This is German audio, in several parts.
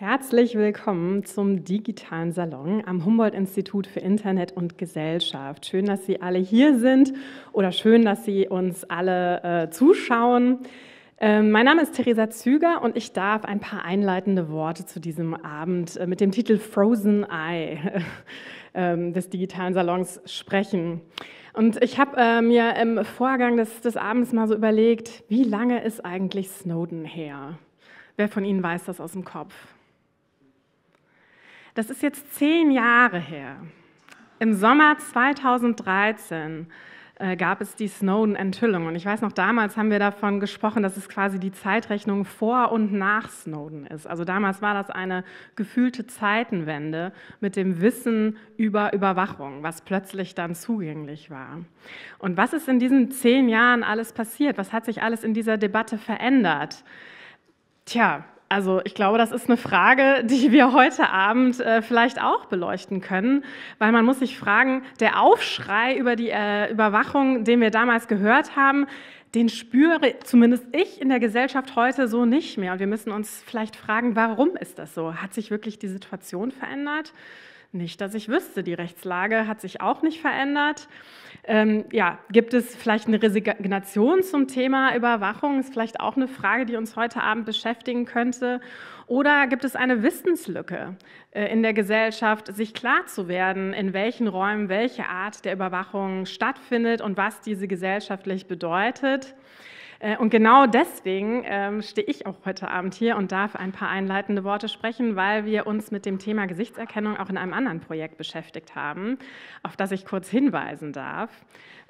Herzlich willkommen zum digitalen Salon am Humboldt-Institut für Internet und Gesellschaft. Schön, dass Sie alle hier sind oder schön, dass Sie uns alle äh, zuschauen. Ähm, mein Name ist Theresa Züger und ich darf ein paar einleitende Worte zu diesem Abend äh, mit dem Titel Frozen Eye äh, des digitalen Salons sprechen. Und ich habe äh, mir im Vorgang des, des Abends mal so überlegt, wie lange ist eigentlich Snowden her? Wer von Ihnen weiß das aus dem Kopf? Das ist jetzt zehn Jahre her. Im Sommer 2013 äh, gab es die Snowden-Enthüllung. Und ich weiß noch, damals haben wir davon gesprochen, dass es quasi die Zeitrechnung vor und nach Snowden ist. Also damals war das eine gefühlte Zeitenwende mit dem Wissen über Überwachung, was plötzlich dann zugänglich war. Und was ist in diesen zehn Jahren alles passiert? Was hat sich alles in dieser Debatte verändert? Tja, also ich glaube, das ist eine Frage, die wir heute Abend äh, vielleicht auch beleuchten können, weil man muss sich fragen, der Aufschrei über die äh, Überwachung, den wir damals gehört haben, den spüre zumindest ich in der Gesellschaft heute so nicht mehr. Und wir müssen uns vielleicht fragen, warum ist das so? Hat sich wirklich die Situation verändert? Nicht, dass ich wüsste. Die Rechtslage hat sich auch nicht verändert. Ähm, ja, gibt es vielleicht eine Resignation zum Thema Überwachung? Ist vielleicht auch eine Frage, die uns heute Abend beschäftigen könnte. Oder gibt es eine Wissenslücke äh, in der Gesellschaft, sich klar zu werden, in welchen Räumen welche Art der Überwachung stattfindet und was diese gesellschaftlich bedeutet? Äh, und genau deswegen ähm, stehe ich auch heute Abend hier und darf ein paar einleitende Worte sprechen, weil wir uns mit dem Thema Gesichtserkennung auch in einem anderen Projekt beschäftigt haben, auf das ich kurz hinweisen darf.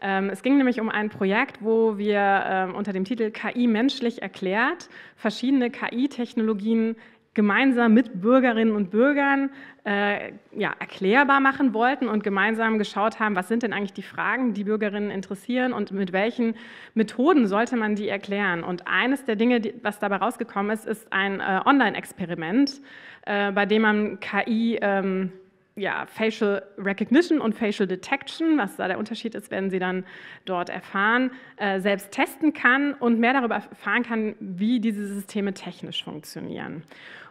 Ähm, es ging nämlich um ein Projekt, wo wir ähm, unter dem Titel KI menschlich erklärt verschiedene KI-Technologien gemeinsam mit Bürgerinnen und Bürgern äh, ja, erklärbar machen wollten und gemeinsam geschaut haben, was sind denn eigentlich die Fragen, die Bürgerinnen interessieren und mit welchen Methoden sollte man die erklären. Und eines der Dinge, die, was dabei rausgekommen ist, ist ein äh, Online-Experiment, äh, bei dem man KI ähm, ja, Facial Recognition und Facial Detection, was da der Unterschied ist, werden Sie dann dort erfahren, äh, selbst testen kann und mehr darüber erfahren kann, wie diese Systeme technisch funktionieren.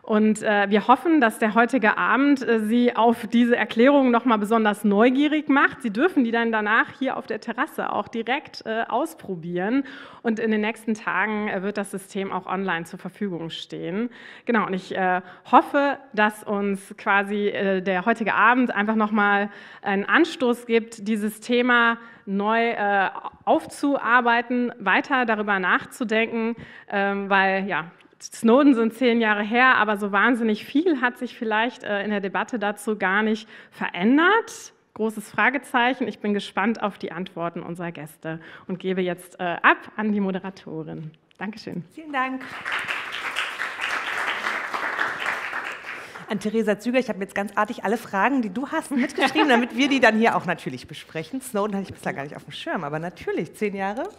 Und äh, wir hoffen, dass der heutige Abend äh, Sie auf diese Erklärungen nochmal besonders neugierig macht. Sie dürfen die dann danach hier auf der Terrasse auch direkt äh, ausprobieren. Und in den nächsten Tagen äh, wird das System auch online zur Verfügung stehen. Genau, und ich äh, hoffe, dass uns quasi äh, der heutige Abend einfach nochmal einen Anstoß gibt, dieses Thema neu aufzuarbeiten, weiter darüber nachzudenken, ähm, weil ja, Snowden sind zehn Jahre her, aber so wahnsinnig viel hat sich vielleicht äh, in der Debatte dazu gar nicht verändert. Großes Fragezeichen. Ich bin gespannt auf die Antworten unserer Gäste und gebe jetzt äh, ab an die Moderatorin. Dankeschön. Vielen Dank. An Theresa Züger, ich habe jetzt ganz artig alle Fragen, die du hast, mitgeschrieben, damit wir die dann hier auch natürlich besprechen. Snowden hatte ich bislang gar nicht auf dem Schirm, aber natürlich, zehn Jahre,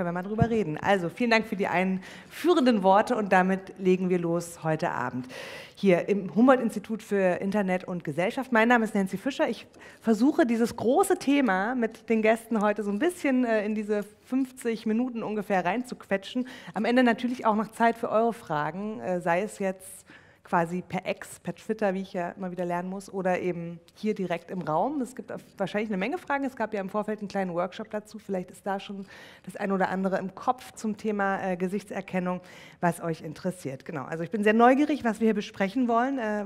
können wir mal drüber reden. Also vielen Dank für die einführenden Worte und damit legen wir los heute Abend hier im Humboldt-Institut für Internet und Gesellschaft. Mein Name ist Nancy Fischer. Ich versuche dieses große Thema mit den Gästen heute so ein bisschen äh, in diese 50 Minuten ungefähr reinzuquetschen. Am Ende natürlich auch noch Zeit für eure Fragen, äh, sei es jetzt quasi per Ex, per Twitter, wie ich ja immer wieder lernen muss, oder eben hier direkt im Raum. Es gibt wahrscheinlich eine Menge Fragen. Es gab ja im Vorfeld einen kleinen Workshop dazu. Vielleicht ist da schon das eine oder andere im Kopf zum Thema äh, Gesichtserkennung, was euch interessiert. Genau. Also ich bin sehr neugierig, was wir hier besprechen wollen, äh,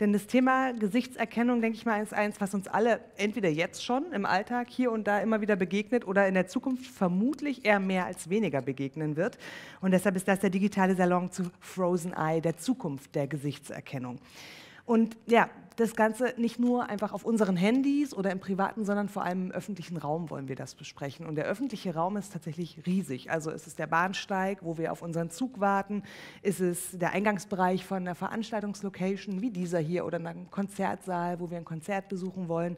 denn das Thema Gesichtserkennung, denke ich mal, ist eins, was uns alle entweder jetzt schon im Alltag hier und da immer wieder begegnet oder in der Zukunft vermutlich eher mehr als weniger begegnen wird. Und deshalb ist das der digitale Salon zu Frozen Eye, der Zukunft der Gesichtserkennung. Gesichtserkennung. Und ja, das Ganze nicht nur einfach auf unseren Handys oder im privaten, sondern vor allem im öffentlichen Raum wollen wir das besprechen. Und der öffentliche Raum ist tatsächlich riesig. Also ist es der Bahnsteig, wo wir auf unseren Zug warten, ist es der Eingangsbereich von einer Veranstaltungslocation wie dieser hier oder einem Konzertsaal, wo wir ein Konzert besuchen wollen.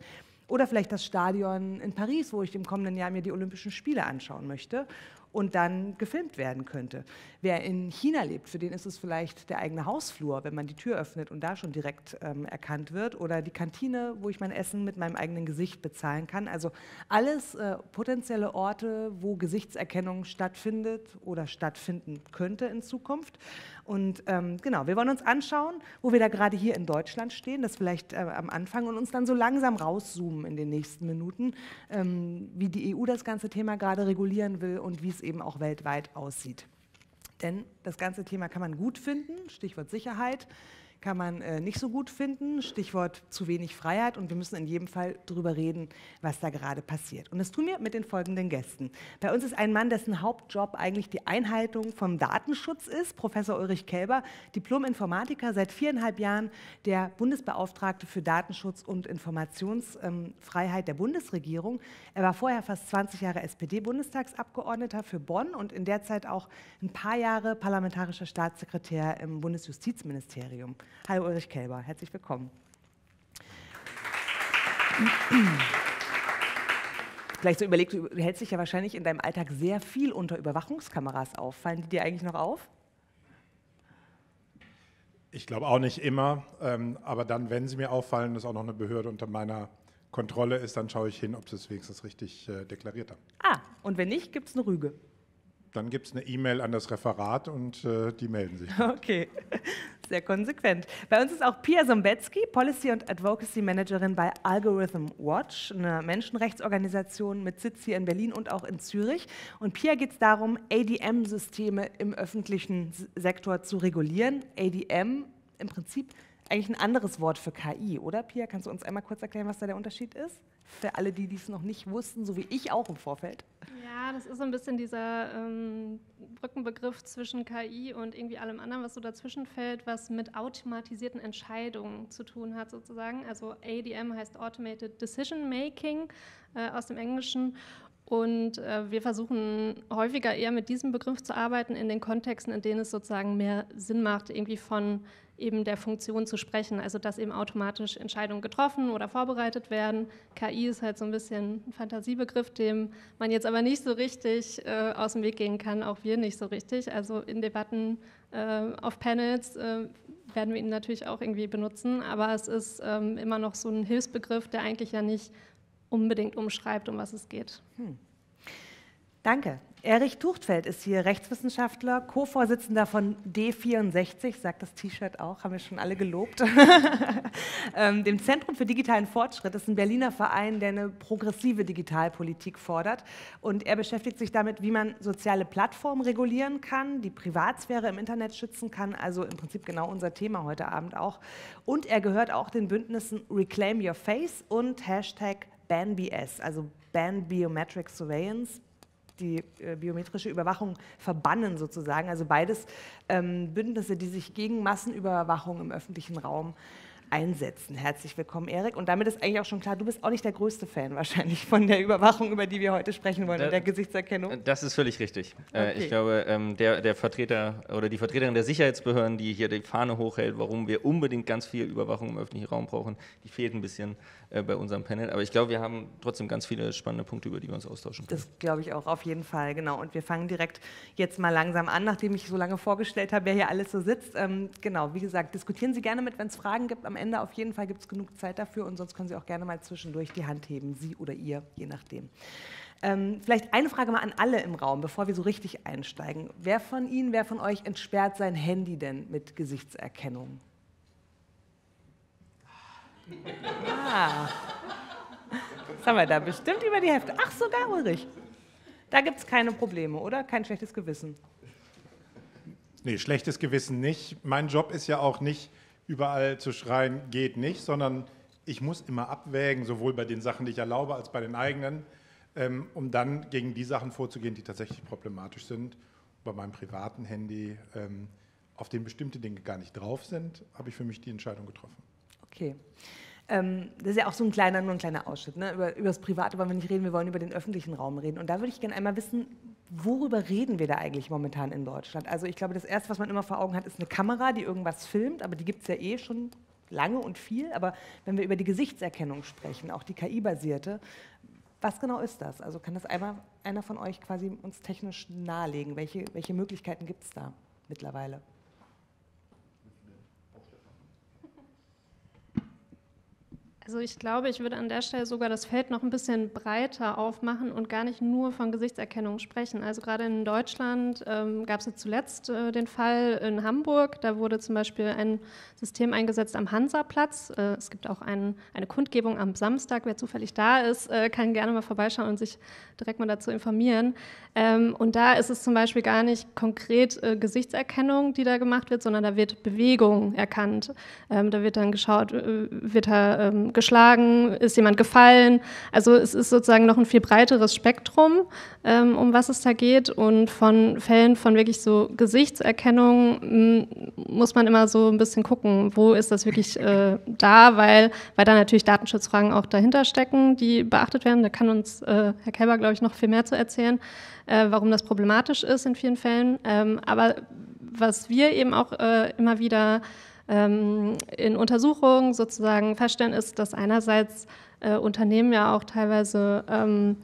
Oder vielleicht das Stadion in Paris, wo ich im kommenden Jahr mir die Olympischen Spiele anschauen möchte. Und dann gefilmt werden könnte. Wer in China lebt, für den ist es vielleicht der eigene Hausflur, wenn man die Tür öffnet und da schon direkt ähm, erkannt wird oder die Kantine, wo ich mein Essen mit meinem eigenen Gesicht bezahlen kann. Also alles äh, potenzielle Orte, wo Gesichtserkennung stattfindet oder stattfinden könnte in Zukunft. Und ähm, genau, wir wollen uns anschauen, wo wir da gerade hier in Deutschland stehen, das vielleicht äh, am Anfang und uns dann so langsam rauszoomen in den nächsten Minuten, ähm, wie die EU das ganze Thema gerade regulieren will und wie es eben auch weltweit aussieht. Denn das ganze Thema kann man gut finden, Stichwort Sicherheit kann man äh, nicht so gut finden. Stichwort zu wenig Freiheit. Und wir müssen in jedem Fall darüber reden, was da gerade passiert. Und das tun wir mit den folgenden Gästen. Bei uns ist ein Mann, dessen Hauptjob eigentlich die Einhaltung vom Datenschutz ist. Professor Ulrich Kelber, Diplom-Informatiker, seit viereinhalb Jahren der Bundesbeauftragte für Datenschutz und Informationsfreiheit der Bundesregierung. Er war vorher fast 20 Jahre SPD-Bundestagsabgeordneter für Bonn und in der Zeit auch ein paar Jahre parlamentarischer Staatssekretär im Bundesjustizministerium. Hallo Ulrich Kelber, herzlich willkommen. Vielleicht so überlegt, du hältst dich ja wahrscheinlich in deinem Alltag sehr viel unter Überwachungskameras auf. Fallen die dir eigentlich noch auf? Ich glaube auch nicht immer, ähm, aber dann, wenn sie mir auffallen, dass auch noch eine Behörde unter meiner Kontrolle ist, dann schaue ich hin, ob sie es wenigstens richtig äh, deklariert haben. Ah, und wenn nicht, gibt es eine Rüge. Dann gibt es eine E-Mail an das Referat und äh, die melden sich. Okay, sehr konsequent. Bei uns ist auch Pia Sombetzky, Policy und Advocacy Managerin bei Algorithm Watch, eine Menschenrechtsorganisation mit Sitz hier in Berlin und auch in Zürich. Und Pia geht es darum, ADM-Systeme im öffentlichen Sektor zu regulieren. ADM im Prinzip eigentlich ein anderes Wort für KI, oder Pia? Kannst du uns einmal kurz erklären, was da der Unterschied ist? Für alle, die dies noch nicht wussten, so wie ich auch im Vorfeld. Ja, das ist so ein bisschen dieser ähm, Brückenbegriff zwischen KI und irgendwie allem anderen, was so dazwischen fällt, was mit automatisierten Entscheidungen zu tun hat, sozusagen. Also ADM heißt Automated Decision Making äh, aus dem Englischen. Und äh, wir versuchen häufiger eher mit diesem Begriff zu arbeiten in den Kontexten, in denen es sozusagen mehr Sinn macht, irgendwie von eben der Funktion zu sprechen, also dass eben automatisch Entscheidungen getroffen oder vorbereitet werden. KI ist halt so ein bisschen ein Fantasiebegriff, dem man jetzt aber nicht so richtig äh, aus dem Weg gehen kann, auch wir nicht so richtig. Also in Debatten äh, auf Panels äh, werden wir ihn natürlich auch irgendwie benutzen, aber es ist ähm, immer noch so ein Hilfsbegriff, der eigentlich ja nicht unbedingt umschreibt, um was es geht. Hm. Danke. Erich Tuchtfeld ist hier Rechtswissenschaftler, Co-Vorsitzender von D64, sagt das T-Shirt auch, haben wir schon alle gelobt. Ähm, dem Zentrum für digitalen Fortschritt ist ein Berliner Verein, der eine progressive Digitalpolitik fordert. Und er beschäftigt sich damit, wie man soziale Plattformen regulieren kann, die Privatsphäre im Internet schützen kann, also im Prinzip genau unser Thema heute Abend auch. Und er gehört auch den Bündnissen Reclaim Your Face und Hashtag BanBS, also Ban Biometric Surveillance, die äh, biometrische Überwachung verbannen sozusagen. Also beides ähm, Bündnisse, die sich gegen Massenüberwachung im öffentlichen Raum einsetzen. Herzlich willkommen, Erik. Und damit ist eigentlich auch schon klar, du bist auch nicht der größte Fan wahrscheinlich von der Überwachung, über die wir heute sprechen wollen, da, der Gesichtserkennung. Das ist völlig richtig. Äh, okay. Ich glaube, ähm, der, der, Vertreter oder die Vertreterin der Sicherheitsbehörden, die hier die Fahne hochhält, warum wir unbedingt ganz viel Überwachung im öffentlichen Raum brauchen, die fehlt ein bisschen äh, bei unserem Panel. Aber ich glaube, wir haben trotzdem ganz viele spannende Punkte, über die wir uns austauschen können. Das glaube ich auch, auf jeden Fall, genau. Und wir fangen direkt jetzt mal langsam an, nachdem ich so lange vorgestellt habe, wer hier alles so sitzt. Ähm, genau, wie gesagt, diskutieren Sie gerne mit, wenn es Fragen gibt am Ende. Auf jeden Fall gibt es genug Zeit dafür und sonst können Sie auch gerne mal zwischendurch die Hand heben, Sie oder ihr, je nachdem. Ähm, vielleicht eine Frage mal an alle im Raum, bevor wir so richtig einsteigen. Wer von Ihnen, wer von euch entsperrt sein Handy denn mit Gesichtserkennung? Ah. Was haben wir da? Bestimmt über die Hälfte. Ach, sogar Ulrich. Da gibt es keine Probleme, oder? Kein schlechtes Gewissen. Nee, schlechtes Gewissen nicht. Mein Job ist ja auch nicht, überall zu schreien, geht nicht, sondern ich muss immer abwägen, sowohl bei den Sachen, die ich erlaube, als bei den eigenen, ähm, um dann gegen die Sachen vorzugehen, die tatsächlich problematisch sind. Bei meinem privaten Handy, ähm, auf dem bestimmte Dinge gar nicht drauf sind, habe ich für mich die Entscheidung getroffen. Okay. Ähm, das ist ja auch so ein kleiner, nur ein kleiner Ausschnitt. Ne? Über, über das Private wollen wir nicht reden, wir wollen über den öffentlichen Raum reden. Und da würde ich gerne einmal wissen, worüber reden wir da eigentlich momentan in Deutschland? Also ich glaube, das Erste, was man immer vor Augen hat, ist eine Kamera, die irgendwas filmt, aber die gibt es ja eh schon lange und viel. Aber wenn wir über die Gesichtserkennung sprechen, auch die KI-basierte, Was genau ist das? Also kann das einmal einer von euch quasi uns technisch nahelegen? Welche, welche Möglichkeiten gibt es da mittlerweile? Also ich glaube, ich würde an der Stelle sogar das Feld noch ein bisschen breiter aufmachen und gar nicht nur von Gesichtserkennung sprechen. Also gerade in Deutschland ähm, gab es ja zuletzt äh, den Fall in Hamburg. Da wurde zum Beispiel ein System eingesetzt am Hansaplatz. Äh, es gibt auch ein, eine Kundgebung am Samstag. Wer zufällig da ist, äh, kann gerne mal vorbeischauen und sich direkt mal dazu informieren. Ähm, und da ist es zum Beispiel gar nicht konkret äh, Gesichtserkennung, die da gemacht wird, sondern da wird Bewegung erkannt. Ähm, da wird dann geschaut, äh, wird da ähm, geschlagen, ist jemand gefallen. Also es ist sozusagen noch ein viel breiteres Spektrum, ähm, um was es da geht. Und von Fällen von wirklich so Gesichtserkennung m, muss man immer so ein bisschen gucken, wo ist das wirklich äh, da, weil, weil da natürlich Datenschutzfragen auch dahinter stecken, die beachtet werden. Da kann uns äh, Herr Kelber, glaube ich, noch viel mehr zu erzählen, äh, warum das problematisch ist in vielen Fällen. Ähm, aber was wir eben auch äh, immer wieder in Untersuchungen sozusagen feststellen, ist, dass einerseits äh, Unternehmen ja auch teilweise ähm,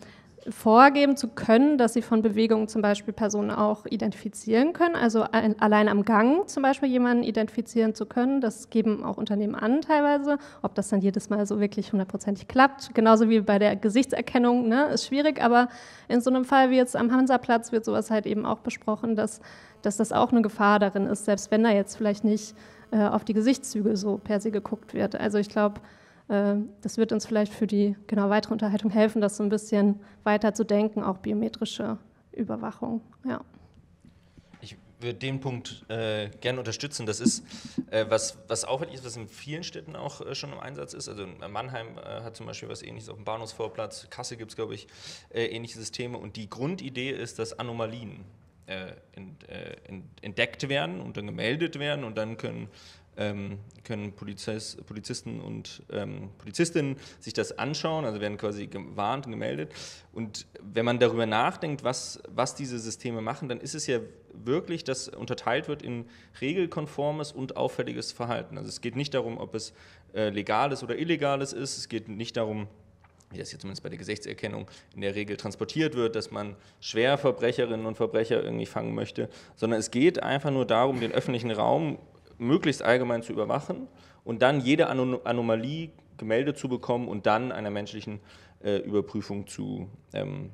vorgeben zu können, dass sie von Bewegungen zum Beispiel Personen auch identifizieren können. Also ein, allein am Gang zum Beispiel jemanden identifizieren zu können, das geben auch Unternehmen an teilweise. Ob das dann jedes Mal so wirklich hundertprozentig klappt, genauso wie bei der Gesichtserkennung, ne, ist schwierig. Aber in so einem Fall wie jetzt am Hansaplatz wird sowas halt eben auch besprochen, dass, dass das auch eine Gefahr darin ist, selbst wenn da jetzt vielleicht nicht äh, auf die Gesichtszüge so per se geguckt wird. Also ich glaube, äh, das wird uns vielleicht für die genau weitere Unterhaltung helfen, das so ein bisschen weiter zu denken, auch biometrische Überwachung. Ja. Ich würde den Punkt äh, gerne unterstützen. Das ist äh, was, was auffällig ist, was in vielen Städten auch äh, schon im Einsatz ist. Also Mannheim äh, hat zum Beispiel was ähnliches auf dem Bahnhofsvorplatz, Kasse gibt es, glaube ich, äh, ähnliche Systeme. Und die Grundidee ist, dass Anomalien äh, äh, entdeckt werden und dann gemeldet werden und dann können, ähm, können Polizist, Polizisten und ähm, Polizistinnen sich das anschauen, also werden quasi gewarnt und gemeldet. Und wenn man darüber nachdenkt, was, was diese Systeme machen, dann ist es ja wirklich, dass unterteilt wird in regelkonformes und auffälliges Verhalten. Also es geht nicht darum, ob es äh, legales oder illegales ist, es geht nicht darum, wie das hier zumindest bei der Gesichtserkennung in der Regel transportiert wird, dass man Schwerverbrecherinnen und Verbrecher irgendwie fangen möchte, sondern es geht einfach nur darum, den öffentlichen Raum möglichst allgemein zu überwachen und dann jede Anomalie gemeldet zu bekommen und dann einer menschlichen äh, Überprüfung zu ähm,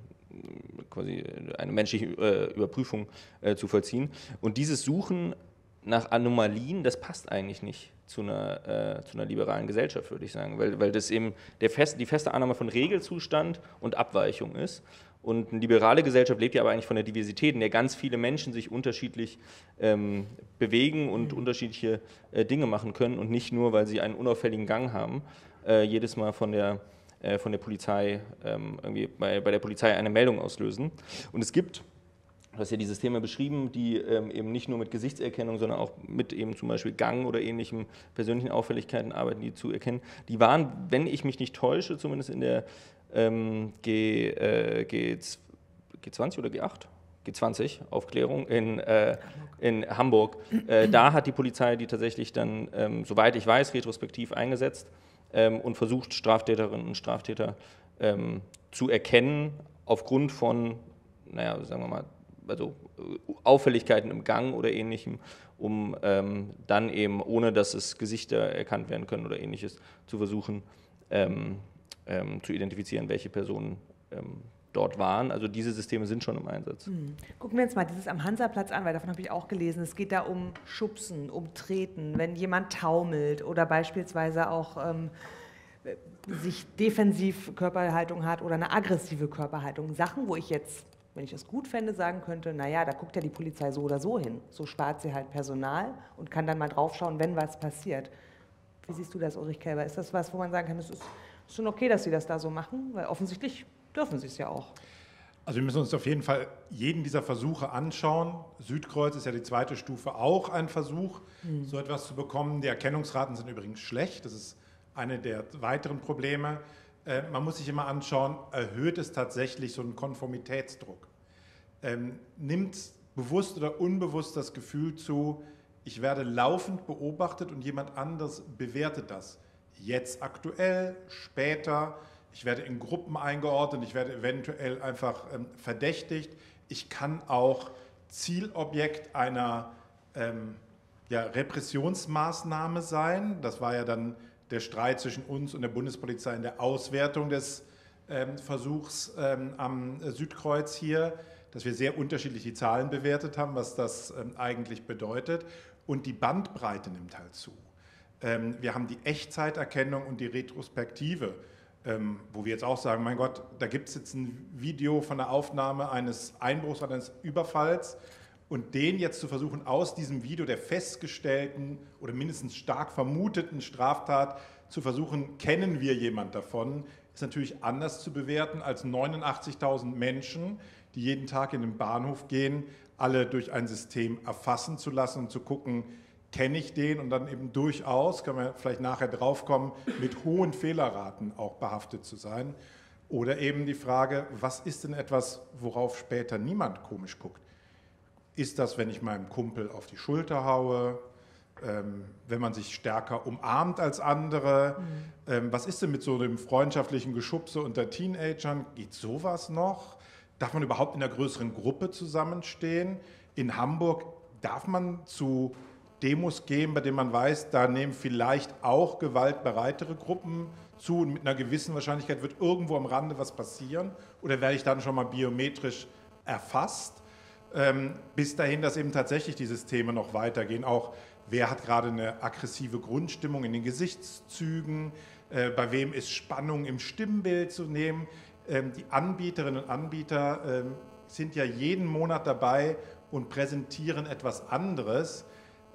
quasi eine menschliche äh, Überprüfung äh, zu vollziehen. Und dieses Suchen nach Anomalien, das passt eigentlich nicht zu einer, äh, zu einer liberalen Gesellschaft, würde ich sagen, weil, weil das eben der fest, die feste Annahme von Regelzustand und Abweichung ist. Und eine liberale Gesellschaft lebt ja aber eigentlich von der Diversität, in der ganz viele Menschen sich unterschiedlich ähm, bewegen und mhm. unterschiedliche äh, Dinge machen können und nicht nur, weil sie einen unauffälligen Gang haben, äh, jedes Mal von der, äh, von der Polizei, ähm, irgendwie bei, bei der Polizei eine Meldung auslösen. Und es gibt Du hast ja die Systeme beschrieben, die ähm, eben nicht nur mit Gesichtserkennung, sondern auch mit eben zum Beispiel Gang oder ähnlichen persönlichen Auffälligkeiten arbeiten, die zu erkennen. Die waren, wenn ich mich nicht täusche, zumindest in der ähm, G, äh, G, G20 oder G8? G20 Aufklärung in, äh, in Hamburg. Äh, da hat die Polizei die tatsächlich dann, ähm, soweit ich weiß, retrospektiv eingesetzt ähm, und versucht, Straftäterinnen und Straftäter ähm, zu erkennen aufgrund von, naja, sagen wir mal, also äh, Auffälligkeiten im Gang oder ähnlichem, um ähm, dann eben, ohne dass es Gesichter erkannt werden können oder ähnliches, zu versuchen ähm, ähm, zu identifizieren, welche Personen ähm, dort waren. Also diese Systeme sind schon im Einsatz. Mhm. Gucken wir uns mal dieses am Hansaplatz an, weil davon habe ich auch gelesen. Es geht da um Schubsen, um Treten, wenn jemand taumelt oder beispielsweise auch ähm, sich defensiv Körperhaltung hat oder eine aggressive Körperhaltung. Sachen, wo ich jetzt wenn ich es gut fände, sagen könnte, naja, da guckt ja die Polizei so oder so hin. So spart sie halt Personal und kann dann mal draufschauen, wenn was passiert. Wie siehst du das, Ulrich Kälber? Ist das was, wo man sagen kann, es ist schon okay, dass sie das da so machen? Weil offensichtlich dürfen sie es ja auch. Also wir müssen uns auf jeden Fall jeden dieser Versuche anschauen. Südkreuz ist ja die zweite Stufe auch ein Versuch, mhm. so etwas zu bekommen. Die Erkennungsraten sind übrigens schlecht. Das ist eine der weiteren Probleme. Äh, man muss sich immer anschauen, erhöht es tatsächlich so einen Konformitätsdruck? Ähm, nimmt bewusst oder unbewusst das Gefühl zu, ich werde laufend beobachtet und jemand anders bewertet das. Jetzt aktuell, später, ich werde in Gruppen eingeordnet, ich werde eventuell einfach ähm, verdächtigt. Ich kann auch Zielobjekt einer ähm, ja, Repressionsmaßnahme sein. Das war ja dann der Streit zwischen uns und der Bundespolizei in der Auswertung des ähm, Versuchs ähm, am Südkreuz hier, dass wir sehr unterschiedlich die Zahlen bewertet haben, was das ähm, eigentlich bedeutet. Und die Bandbreite nimmt halt zu. Ähm, wir haben die Echtzeiterkennung und die Retrospektive, ähm, wo wir jetzt auch sagen, mein Gott, da gibt es jetzt ein Video von der Aufnahme eines Einbruchs, eines Überfalls und den jetzt zu versuchen, aus diesem Video der festgestellten oder mindestens stark vermuteten Straftat zu versuchen, kennen wir jemand davon, ist natürlich anders zu bewerten als 89.000 Menschen, die jeden Tag in den Bahnhof gehen, alle durch ein System erfassen zu lassen und zu gucken, kenne ich den und dann eben durchaus, können wir vielleicht nachher draufkommen, mit hohen Fehlerraten auch behaftet zu sein. Oder eben die Frage, was ist denn etwas, worauf später niemand komisch guckt? Ist das, wenn ich meinem Kumpel auf die Schulter haue? Ähm, wenn man sich stärker umarmt als andere? Mhm. Ähm, was ist denn mit so einem freundschaftlichen Geschubse unter Teenagern? Geht sowas noch? Darf man überhaupt in einer größeren Gruppe zusammenstehen? In Hamburg darf man zu Demos gehen, bei denen man weiß, da nehmen vielleicht auch gewaltbereitere Gruppen zu und mit einer gewissen Wahrscheinlichkeit wird irgendwo am Rande was passieren oder werde ich dann schon mal biometrisch erfasst, bis dahin, dass eben tatsächlich die Systeme noch weitergehen. Auch wer hat gerade eine aggressive Grundstimmung in den Gesichtszügen, äh, bei wem ist Spannung im Stimmbild zu nehmen. Ähm, die Anbieterinnen und Anbieter ähm, sind ja jeden Monat dabei und präsentieren etwas anderes.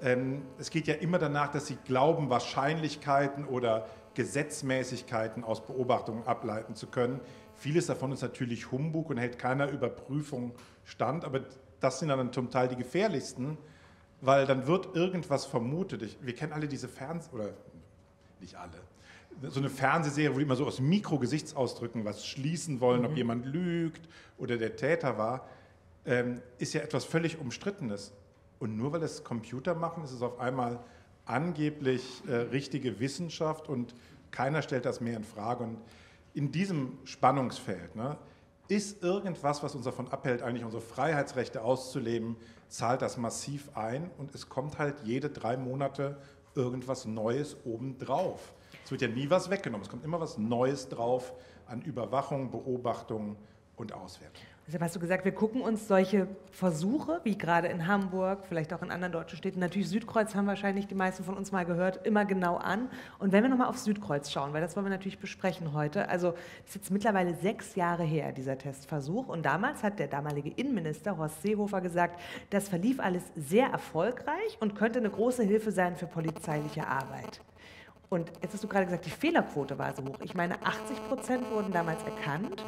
Ähm, es geht ja immer danach, dass sie glauben, Wahrscheinlichkeiten oder Gesetzmäßigkeiten aus Beobachtungen ableiten zu können. Vieles davon ist natürlich Humbug und hält keiner Überprüfung stand, aber das sind dann zum Teil die gefährlichsten, weil dann wird irgendwas vermutet. Ich, wir kennen alle diese Fernseh... oder nicht alle. So eine Fernsehserie, wo die immer so aus Mikrogesichtsausdrücken was schließen wollen, mhm. ob jemand lügt oder der Täter war, ähm, ist ja etwas völlig Umstrittenes. Und nur weil es Computer machen, ist es auf einmal angeblich äh, richtige Wissenschaft und keiner stellt das mehr in Frage. Und in diesem Spannungsfeld ne, ist irgendwas, was uns davon abhält, eigentlich unsere Freiheitsrechte auszuleben, zahlt das massiv ein und es kommt halt jede drei Monate irgendwas Neues obendrauf. Es wird ja nie was weggenommen, es kommt immer was Neues drauf an Überwachung, Beobachtung und Auswertung. Deshalb hast du gesagt, wir gucken uns solche Versuche, wie gerade in Hamburg, vielleicht auch in anderen deutschen Städten, natürlich Südkreuz haben wahrscheinlich die meisten von uns mal gehört, immer genau an. Und wenn wir nochmal auf Südkreuz schauen, weil das wollen wir natürlich besprechen heute, also das ist jetzt mittlerweile sechs Jahre her, dieser Testversuch. Und damals hat der damalige Innenminister Horst Seehofer gesagt, das verlief alles sehr erfolgreich und könnte eine große Hilfe sein für polizeiliche Arbeit. Und jetzt hast du gerade gesagt, die Fehlerquote war so hoch. Ich meine, 80 Prozent wurden damals erkannt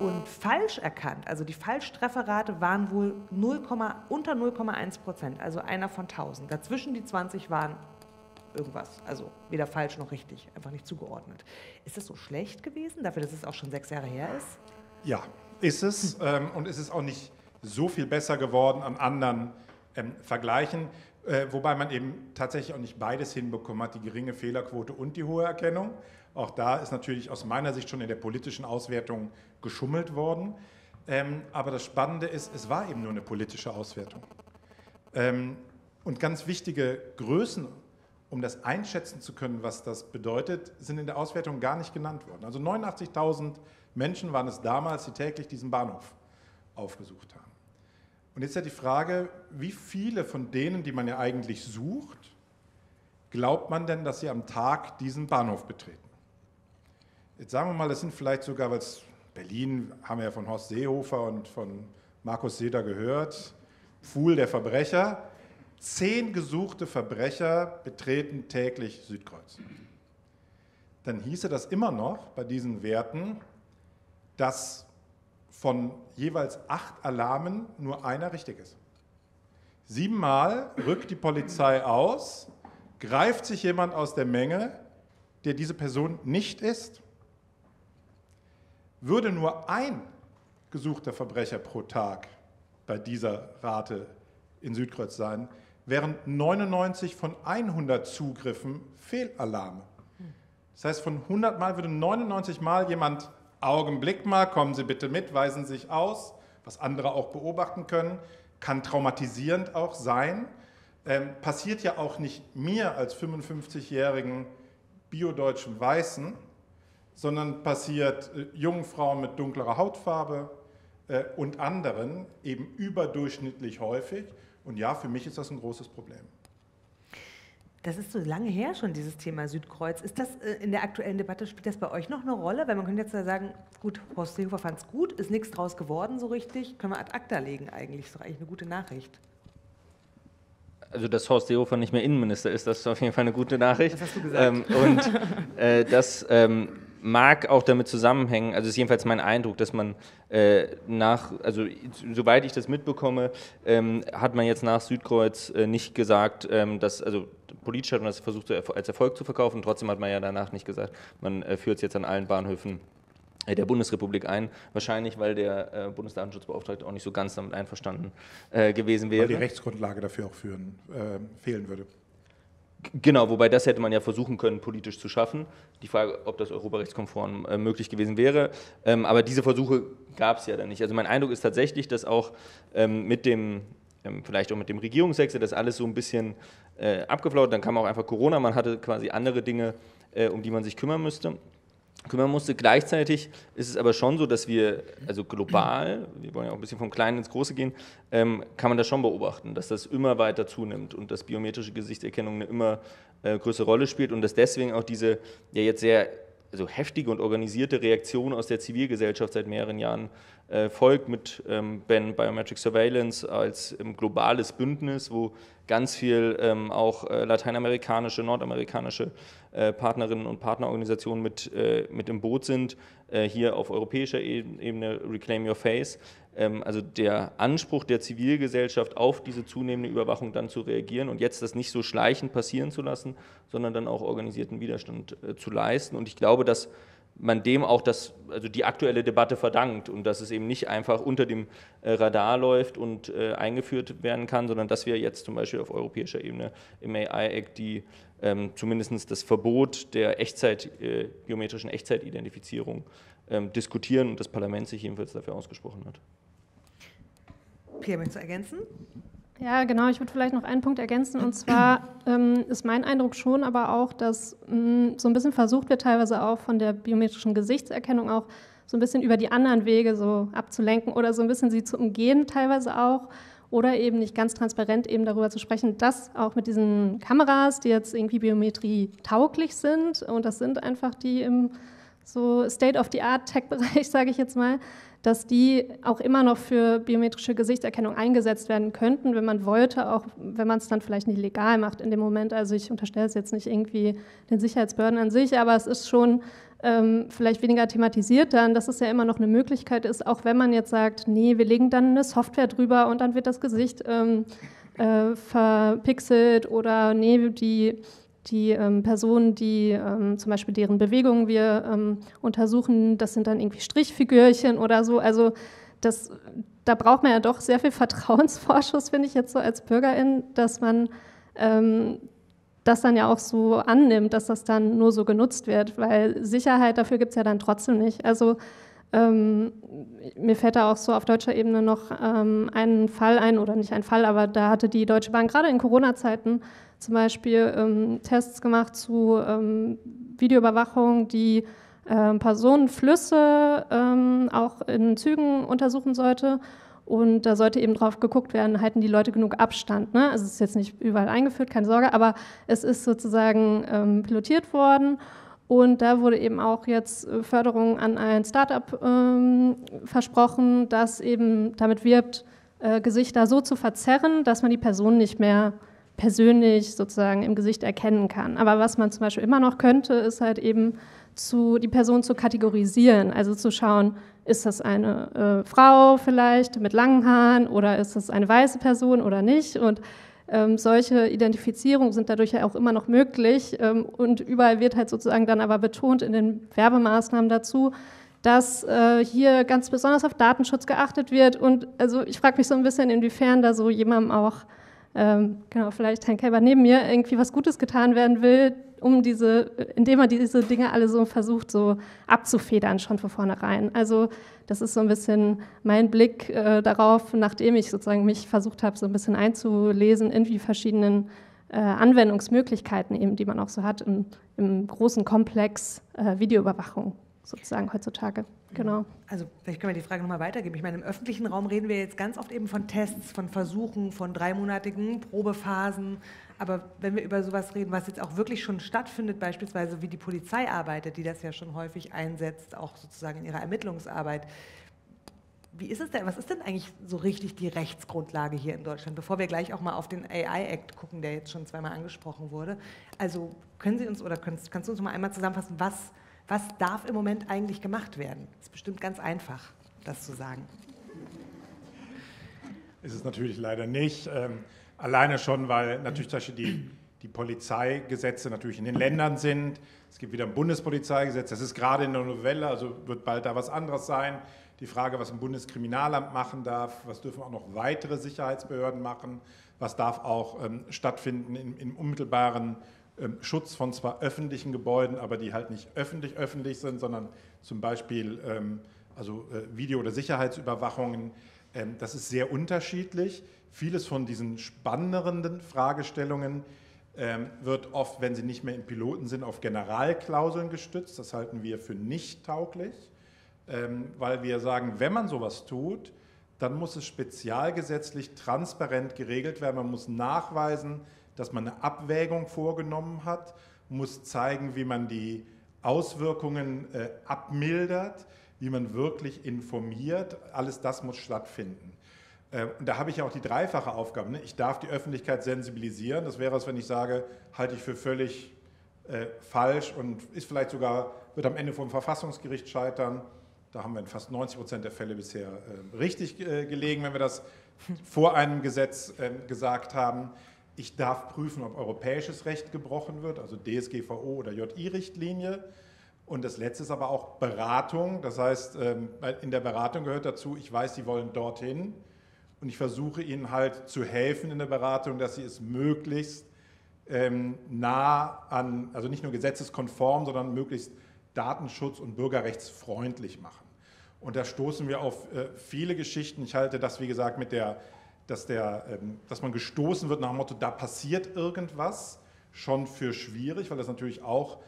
und falsch erkannt. Also die Falschtrefferrate waren wohl 0, unter 0,1 Prozent, also einer von 1000. Dazwischen die 20 waren irgendwas, also weder falsch noch richtig, einfach nicht zugeordnet. Ist das so schlecht gewesen, dafür, dass es auch schon sechs Jahre her ist? Ja, ist es. Ähm, und es ist auch nicht so viel besser geworden an anderen ähm, Vergleichen, äh, wobei man eben tatsächlich auch nicht beides hinbekommen hat, die geringe Fehlerquote und die hohe Erkennung. Auch da ist natürlich aus meiner Sicht schon in der politischen Auswertung geschummelt worden. Ähm, aber das Spannende ist, es war eben nur eine politische Auswertung. Ähm, und ganz wichtige Größen, um das einschätzen zu können, was das bedeutet, sind in der Auswertung gar nicht genannt worden. Also 89.000 Menschen waren es damals, die täglich diesen Bahnhof aufgesucht haben. Und jetzt ist ja die Frage, wie viele von denen, die man ja eigentlich sucht, glaubt man denn, dass sie am Tag diesen Bahnhof betreten? Jetzt sagen wir mal, das sind vielleicht sogar, weil Berlin haben wir ja von Horst Seehofer und von Markus Seder gehört, Pfuhl der Verbrecher. Zehn gesuchte Verbrecher betreten täglich Südkreuz. Dann hieße das immer noch bei diesen Werten, dass von jeweils acht Alarmen nur einer richtig ist. Siebenmal rückt die Polizei aus, greift sich jemand aus der Menge, der diese Person nicht ist würde nur ein gesuchter Verbrecher pro Tag bei dieser Rate in Südkreuz sein, wären 99 von 100 Zugriffen Fehlalarme. Das heißt, von 100 Mal würde 99 Mal jemand, Augenblick mal, kommen Sie bitte mit, weisen sich aus, was andere auch beobachten können, kann traumatisierend auch sein. Ähm, passiert ja auch nicht mir als 55-jährigen biodeutschen Weißen, sondern passiert äh, jungen Frauen mit dunklerer Hautfarbe äh, und anderen eben überdurchschnittlich häufig. Und ja, für mich ist das ein großes Problem. Das ist so lange her schon, dieses Thema Südkreuz. Ist das äh, in der aktuellen Debatte, spielt das bei euch noch eine Rolle? Weil man könnte jetzt ja sagen, gut, Horst Seehofer fand es gut, ist nichts draus geworden so richtig, können wir ad acta legen eigentlich. Ist doch eigentlich eine gute Nachricht. Also, dass Horst Seehofer nicht mehr Innenminister ist, das ist auf jeden Fall eine gute Nachricht. Das hast du gesagt. Ähm, und äh, das ähm, mag auch damit zusammenhängen, also ist jedenfalls mein Eindruck, dass man äh, nach, also soweit ich das mitbekomme, ähm, hat man jetzt nach Südkreuz äh, nicht gesagt, ähm, dass, also politisch hat man das versucht als Erfolg zu verkaufen, trotzdem hat man ja danach nicht gesagt, man äh, führt es jetzt an allen Bahnhöfen äh, der Bundesrepublik ein. Wahrscheinlich, weil der äh, Bundesdatenschutzbeauftragte auch nicht so ganz damit einverstanden äh, gewesen wäre. Weil die Rechtsgrundlage dafür auch führen, äh, fehlen würde. Genau, wobei das hätte man ja versuchen können, politisch zu schaffen. Die Frage, ob das europarechtskonform äh, möglich gewesen wäre. Ähm, aber diese Versuche gab es ja dann nicht. Also mein Eindruck ist tatsächlich, dass auch ähm, mit dem, ähm, vielleicht auch mit dem Regierungswechsel, das alles so ein bisschen äh, abgeflaut. Dann kam auch einfach Corona, man hatte quasi andere Dinge, äh, um die man sich kümmern müsste kümmern musste. Gleichzeitig ist es aber schon so, dass wir, also global, wir wollen ja auch ein bisschen vom Kleinen ins Große gehen, ähm, kann man das schon beobachten, dass das immer weiter zunimmt und dass biometrische Gesichtserkennung eine immer äh, größere Rolle spielt und dass deswegen auch diese ja jetzt sehr also heftige und organisierte Reaktion aus der Zivilgesellschaft seit mehreren Jahren äh, folgt mit ähm, Ben Biometric Surveillance als ähm, globales Bündnis, wo ganz viel ähm, auch äh, lateinamerikanische, nordamerikanische äh, Partnerinnen und Partnerorganisationen mit, äh, mit im Boot sind. Äh, hier auf europäischer Ebene Reclaim Your Face. Ähm, also der Anspruch der Zivilgesellschaft auf diese zunehmende Überwachung dann zu reagieren und jetzt das nicht so schleichend passieren zu lassen, sondern dann auch organisierten Widerstand äh, zu leisten. Und ich glaube, dass man dem auch das, also die aktuelle Debatte verdankt und dass es eben nicht einfach unter dem äh, Radar läuft und äh, eingeführt werden kann, sondern dass wir jetzt zum Beispiel auf europäischer Ebene im AI-Act die ähm, zumindest das Verbot der Echtzeit, äh, biometrischen Echtzeitidentifizierung ähm, diskutieren und das Parlament sich jedenfalls dafür ausgesprochen hat. Pia, möchtest du ergänzen? Ja, genau. Ich würde vielleicht noch einen Punkt ergänzen. Und zwar ähm, ist mein Eindruck schon aber auch, dass mh, mm, so ein bisschen versucht wird, teilweise auch von der biometrischen Gesichtserkennung auch so ein bisschen über die anderen Wege so abzulenken oder so ein bisschen sie zu umgehen, teilweise auch. Oder eben nicht ganz transparent eben darüber zu sprechen, dass auch mit diesen Kameras, die jetzt irgendwie Biometrie tauglich sind, und das sind einfach die im so State-of-the-Art-Tech-Bereich, sage ich jetzt mal, dass die auch immer noch für biometrische Gesichtserkennung eingesetzt werden könnten, wenn man wollte, auch wenn man es dann vielleicht nicht legal macht in dem Moment. Also ich unterstelle es jetzt nicht irgendwie den Sicherheitsbehörden an sich, aber es ist schon ähm, vielleicht weniger thematisiert dann, dass es ja immer noch eine Möglichkeit ist, auch wenn man jetzt sagt, nee, wir legen dann eine Software drüber und dann wird das Gesicht ähm, äh, verpixelt oder nee, die die ähm, Personen, die ähm, zum Beispiel deren Bewegungen wir ähm, untersuchen, das sind dann irgendwie Strichfigürchen oder so. Also das, da braucht man ja doch sehr viel Vertrauensvorschuss, finde ich jetzt so als Bürgerin, dass man ähm, das dann ja auch so annimmt, dass das dann nur so genutzt wird, weil Sicherheit dafür gibt es ja dann trotzdem nicht. Also ähm, mir fällt da auch so auf deutscher Ebene noch ähm, ein Fall ein, oder nicht ein Fall, aber da hatte die Deutsche Bank gerade in Corona-Zeiten zum Beispiel ähm, Tests gemacht zu ähm, Videoüberwachung, die ähm, Personenflüsse ähm, auch in Zügen untersuchen sollte. Und da sollte eben drauf geguckt werden, halten die Leute genug Abstand. Ne? Also es ist jetzt nicht überall eingeführt, keine Sorge, aber es ist sozusagen ähm, pilotiert worden. Und da wurde eben auch jetzt äh, Förderung an ein Startup ähm, versprochen, das eben damit wirbt, äh, Gesichter so zu verzerren, dass man die Person nicht mehr persönlich sozusagen im Gesicht erkennen kann. Aber was man zum Beispiel immer noch könnte, ist halt eben zu, die Person zu kategorisieren, also zu schauen, ist das eine äh, Frau vielleicht mit langen Haaren oder ist das eine weiße Person oder nicht? Und ähm, solche Identifizierungen sind dadurch ja auch immer noch möglich. Ähm, und überall wird halt sozusagen dann aber betont in den Werbemaßnahmen dazu, dass äh, hier ganz besonders auf Datenschutz geachtet wird. Und also ich frage mich so ein bisschen, inwiefern da so jemandem auch ähm, genau, vielleicht Herrn Kelber neben mir irgendwie was Gutes getan werden will, um diese, indem er diese Dinge alle so versucht, so abzufedern schon von vornherein. Also das ist so ein bisschen mein Blick äh, darauf, nachdem ich sozusagen mich versucht habe, so ein bisschen einzulesen in die verschiedenen äh, Anwendungsmöglichkeiten eben, die man auch so hat im, im großen Komplex äh, Videoüberwachung sozusagen heutzutage. Genau. Also vielleicht können wir die Frage nochmal weitergeben. Ich meine, im öffentlichen Raum reden wir jetzt ganz oft eben von Tests, von Versuchen, von dreimonatigen Probephasen. Aber wenn wir über sowas reden, was jetzt auch wirklich schon stattfindet, beispielsweise wie die Polizei arbeitet, die das ja schon häufig einsetzt, auch sozusagen in ihrer Ermittlungsarbeit, wie ist es denn, was ist denn eigentlich so richtig die Rechtsgrundlage hier in Deutschland, bevor wir gleich auch mal auf den AI-Act gucken, der jetzt schon zweimal angesprochen wurde? Also können Sie uns oder kannst, kannst du uns mal einmal zusammenfassen, was was darf im Moment eigentlich gemacht werden? Ist bestimmt ganz einfach, das zu sagen. Ist es natürlich leider nicht. Ähm, alleine schon, weil natürlich zum Beispiel die, die Polizeigesetze natürlich in den Ländern sind. Es gibt wieder ein Bundespolizeigesetz, das ist gerade in der Novelle, also wird bald da was anderes sein. Die Frage, was ein Bundeskriminalamt machen darf, was dürfen auch noch weitere Sicherheitsbehörden machen, was darf auch ähm, stattfinden im, im unmittelbaren ähm, Schutz von zwar öffentlichen Gebäuden, aber die halt nicht öffentlich öffentlich sind, sondern zum Beispiel ähm, also äh, Video- oder Sicherheitsüberwachungen. Ähm, das ist sehr unterschiedlich. Vieles von diesen spannenderen Fragestellungen wird oft, wenn sie nicht mehr im Piloten sind, auf Generalklauseln gestützt. Das halten wir für nicht tauglich, weil wir sagen, wenn man sowas tut, dann muss es spezialgesetzlich transparent geregelt werden. Man muss nachweisen, dass man eine Abwägung vorgenommen hat, muss zeigen, wie man die Auswirkungen äh, abmildert, wie man wirklich informiert. Alles das muss stattfinden. Äh, und da habe ich auch die dreifache Aufgabe. Ne? Ich darf die Öffentlichkeit sensibilisieren. Das wäre es, wenn ich sage, halte ich für völlig äh, falsch und ist vielleicht sogar, wird am Ende vom Verfassungsgericht scheitern. Da haben wir in fast 90 Prozent der Fälle bisher äh, richtig äh, gelegen, wenn wir das vor einem Gesetz äh, gesagt haben. Ich darf prüfen, ob europäisches Recht gebrochen wird, also DSGVO oder JI-Richtlinie. Und das letzte ist aber auch Beratung. Das heißt, ähm, in der Beratung gehört dazu, ich weiß, Sie wollen dorthin und ich versuche Ihnen halt zu helfen in der Beratung, dass Sie es möglichst ähm, nah an, also nicht nur gesetzeskonform, sondern möglichst datenschutz- und bürgerrechtsfreundlich machen. Und da stoßen wir auf äh, viele Geschichten. Ich halte das, wie gesagt, mit der dass, der, ähm, dass man gestoßen wird nach dem Motto, da passiert irgendwas, schon für schwierig, weil das natürlich auch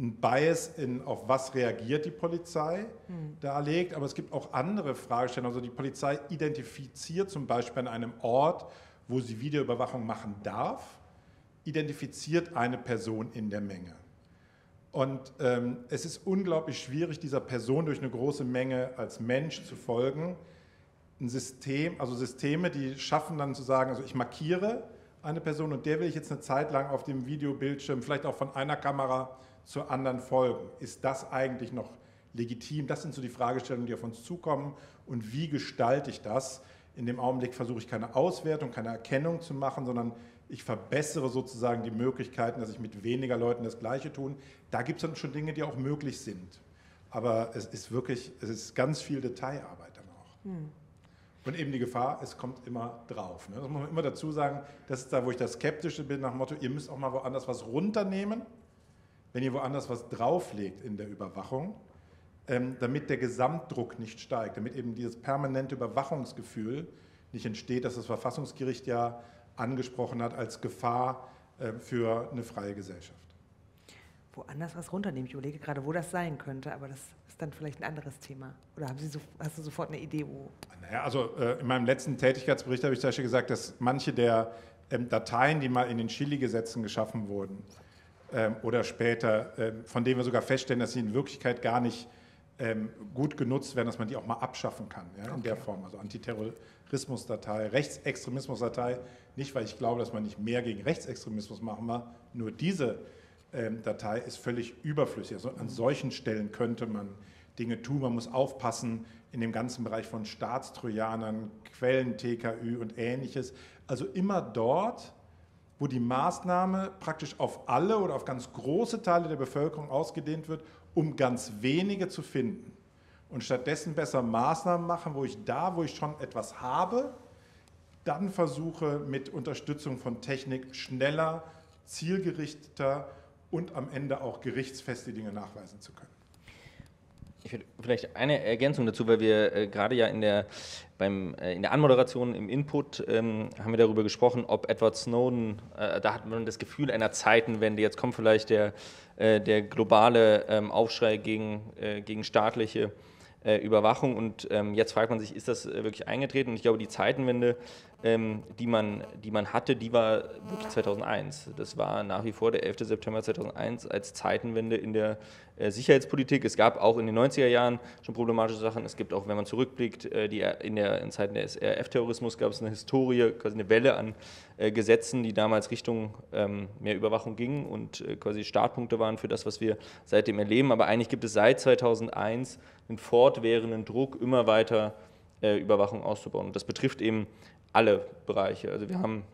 ein Bias in, auf was reagiert die Polizei hm. darlegt. Aber es gibt auch andere Fragestellungen. Also die Polizei identifiziert zum Beispiel an einem Ort, wo sie Videoüberwachung machen darf, identifiziert eine Person in der Menge. Und ähm, es ist unglaublich schwierig, dieser Person durch eine große Menge als Mensch zu folgen ein System, also Systeme, die schaffen dann zu sagen, also ich markiere eine Person und der will ich jetzt eine Zeit lang auf dem Videobildschirm, vielleicht auch von einer Kamera zur anderen folgen. Ist das eigentlich noch legitim? Das sind so die Fragestellungen, die auf uns zukommen. Und wie gestalte ich das? In dem Augenblick versuche ich keine Auswertung, keine Erkennung zu machen, sondern ich verbessere sozusagen die Möglichkeiten, dass ich mit weniger Leuten das Gleiche tun. Da gibt es dann schon Dinge, die auch möglich sind. Aber es ist wirklich, es ist ganz viel Detailarbeit dann auch. Hm. Und eben die Gefahr, es kommt immer drauf. Ne? Das muss man immer dazu sagen, das ist da, wo ich das Skeptische bin, nach dem Motto, ihr müsst auch mal woanders was runternehmen, wenn ihr woanders was drauflegt in der Überwachung, ähm, damit der Gesamtdruck nicht steigt, damit eben dieses permanente Überwachungsgefühl nicht entsteht, das das Verfassungsgericht ja angesprochen hat als Gefahr äh, für eine freie Gesellschaft. Woanders was runternehmen. Ich überlege gerade, wo das sein könnte, aber das ist dann vielleicht ein anderes Thema. Oder haben Sie so, hast du sofort eine Idee, wo? Naja, also äh, in meinem letzten Tätigkeitsbericht habe ich zum Beispiel gesagt, dass manche der ähm, Dateien, die mal in den Chili-Gesetzen geschaffen wurden ähm, oder später, äh, von denen wir sogar feststellen, dass sie in Wirklichkeit gar nicht ähm, gut genutzt werden, dass man die auch mal abschaffen kann, ja, okay. in der Form. Also Antiterrorismusdatei, Rechtsextremismusdatei, nicht weil ich glaube, dass man nicht mehr gegen Rechtsextremismus machen will, nur diese ähm, Datei ist völlig überflüssig. Also an solchen Stellen könnte man Dinge tun. Man muss aufpassen in dem ganzen Bereich von Staatstrojanern, Quellen, TKÜ und ähnliches. Also immer dort, wo die Maßnahme praktisch auf alle oder auf ganz große Teile der Bevölkerung ausgedehnt wird, um ganz wenige zu finden. Und stattdessen besser Maßnahmen machen, wo ich da, wo ich schon etwas habe, dann versuche mit Unterstützung von Technik schneller, zielgerichteter und am Ende auch gerichtsfeste Dinge nachweisen zu können. Ich würde vielleicht eine Ergänzung dazu, weil wir äh, gerade ja in der, beim, äh, in der Anmoderation im Input ähm, haben wir darüber gesprochen, ob Edward Snowden, äh, da hat man das Gefühl einer Zeitenwende, jetzt kommt vielleicht der, äh, der globale ähm, Aufschrei gegen, äh, gegen staatliche Überwachung und ähm, jetzt fragt man sich, ist das wirklich eingetreten? Und ich glaube, die Zeitenwende ähm, die, man, die man hatte, die war wirklich 2001. Das war nach wie vor der 11. September 2001 als Zeitenwende in der äh, Sicherheitspolitik. Es gab auch in den 90er Jahren schon problematische Sachen. Es gibt auch, wenn man zurückblickt, äh, die, in, der, in Zeiten des RF-Terrorismus gab es eine Historie, quasi eine Welle an äh, Gesetzen, die damals Richtung ähm, mehr Überwachung gingen und äh, quasi Startpunkte waren für das, was wir seitdem erleben. Aber eigentlich gibt es seit 2001 einen fortwährenden Druck, immer weiter äh, Überwachung auszubauen. Und das betrifft eben alle Bereiche. Also wir haben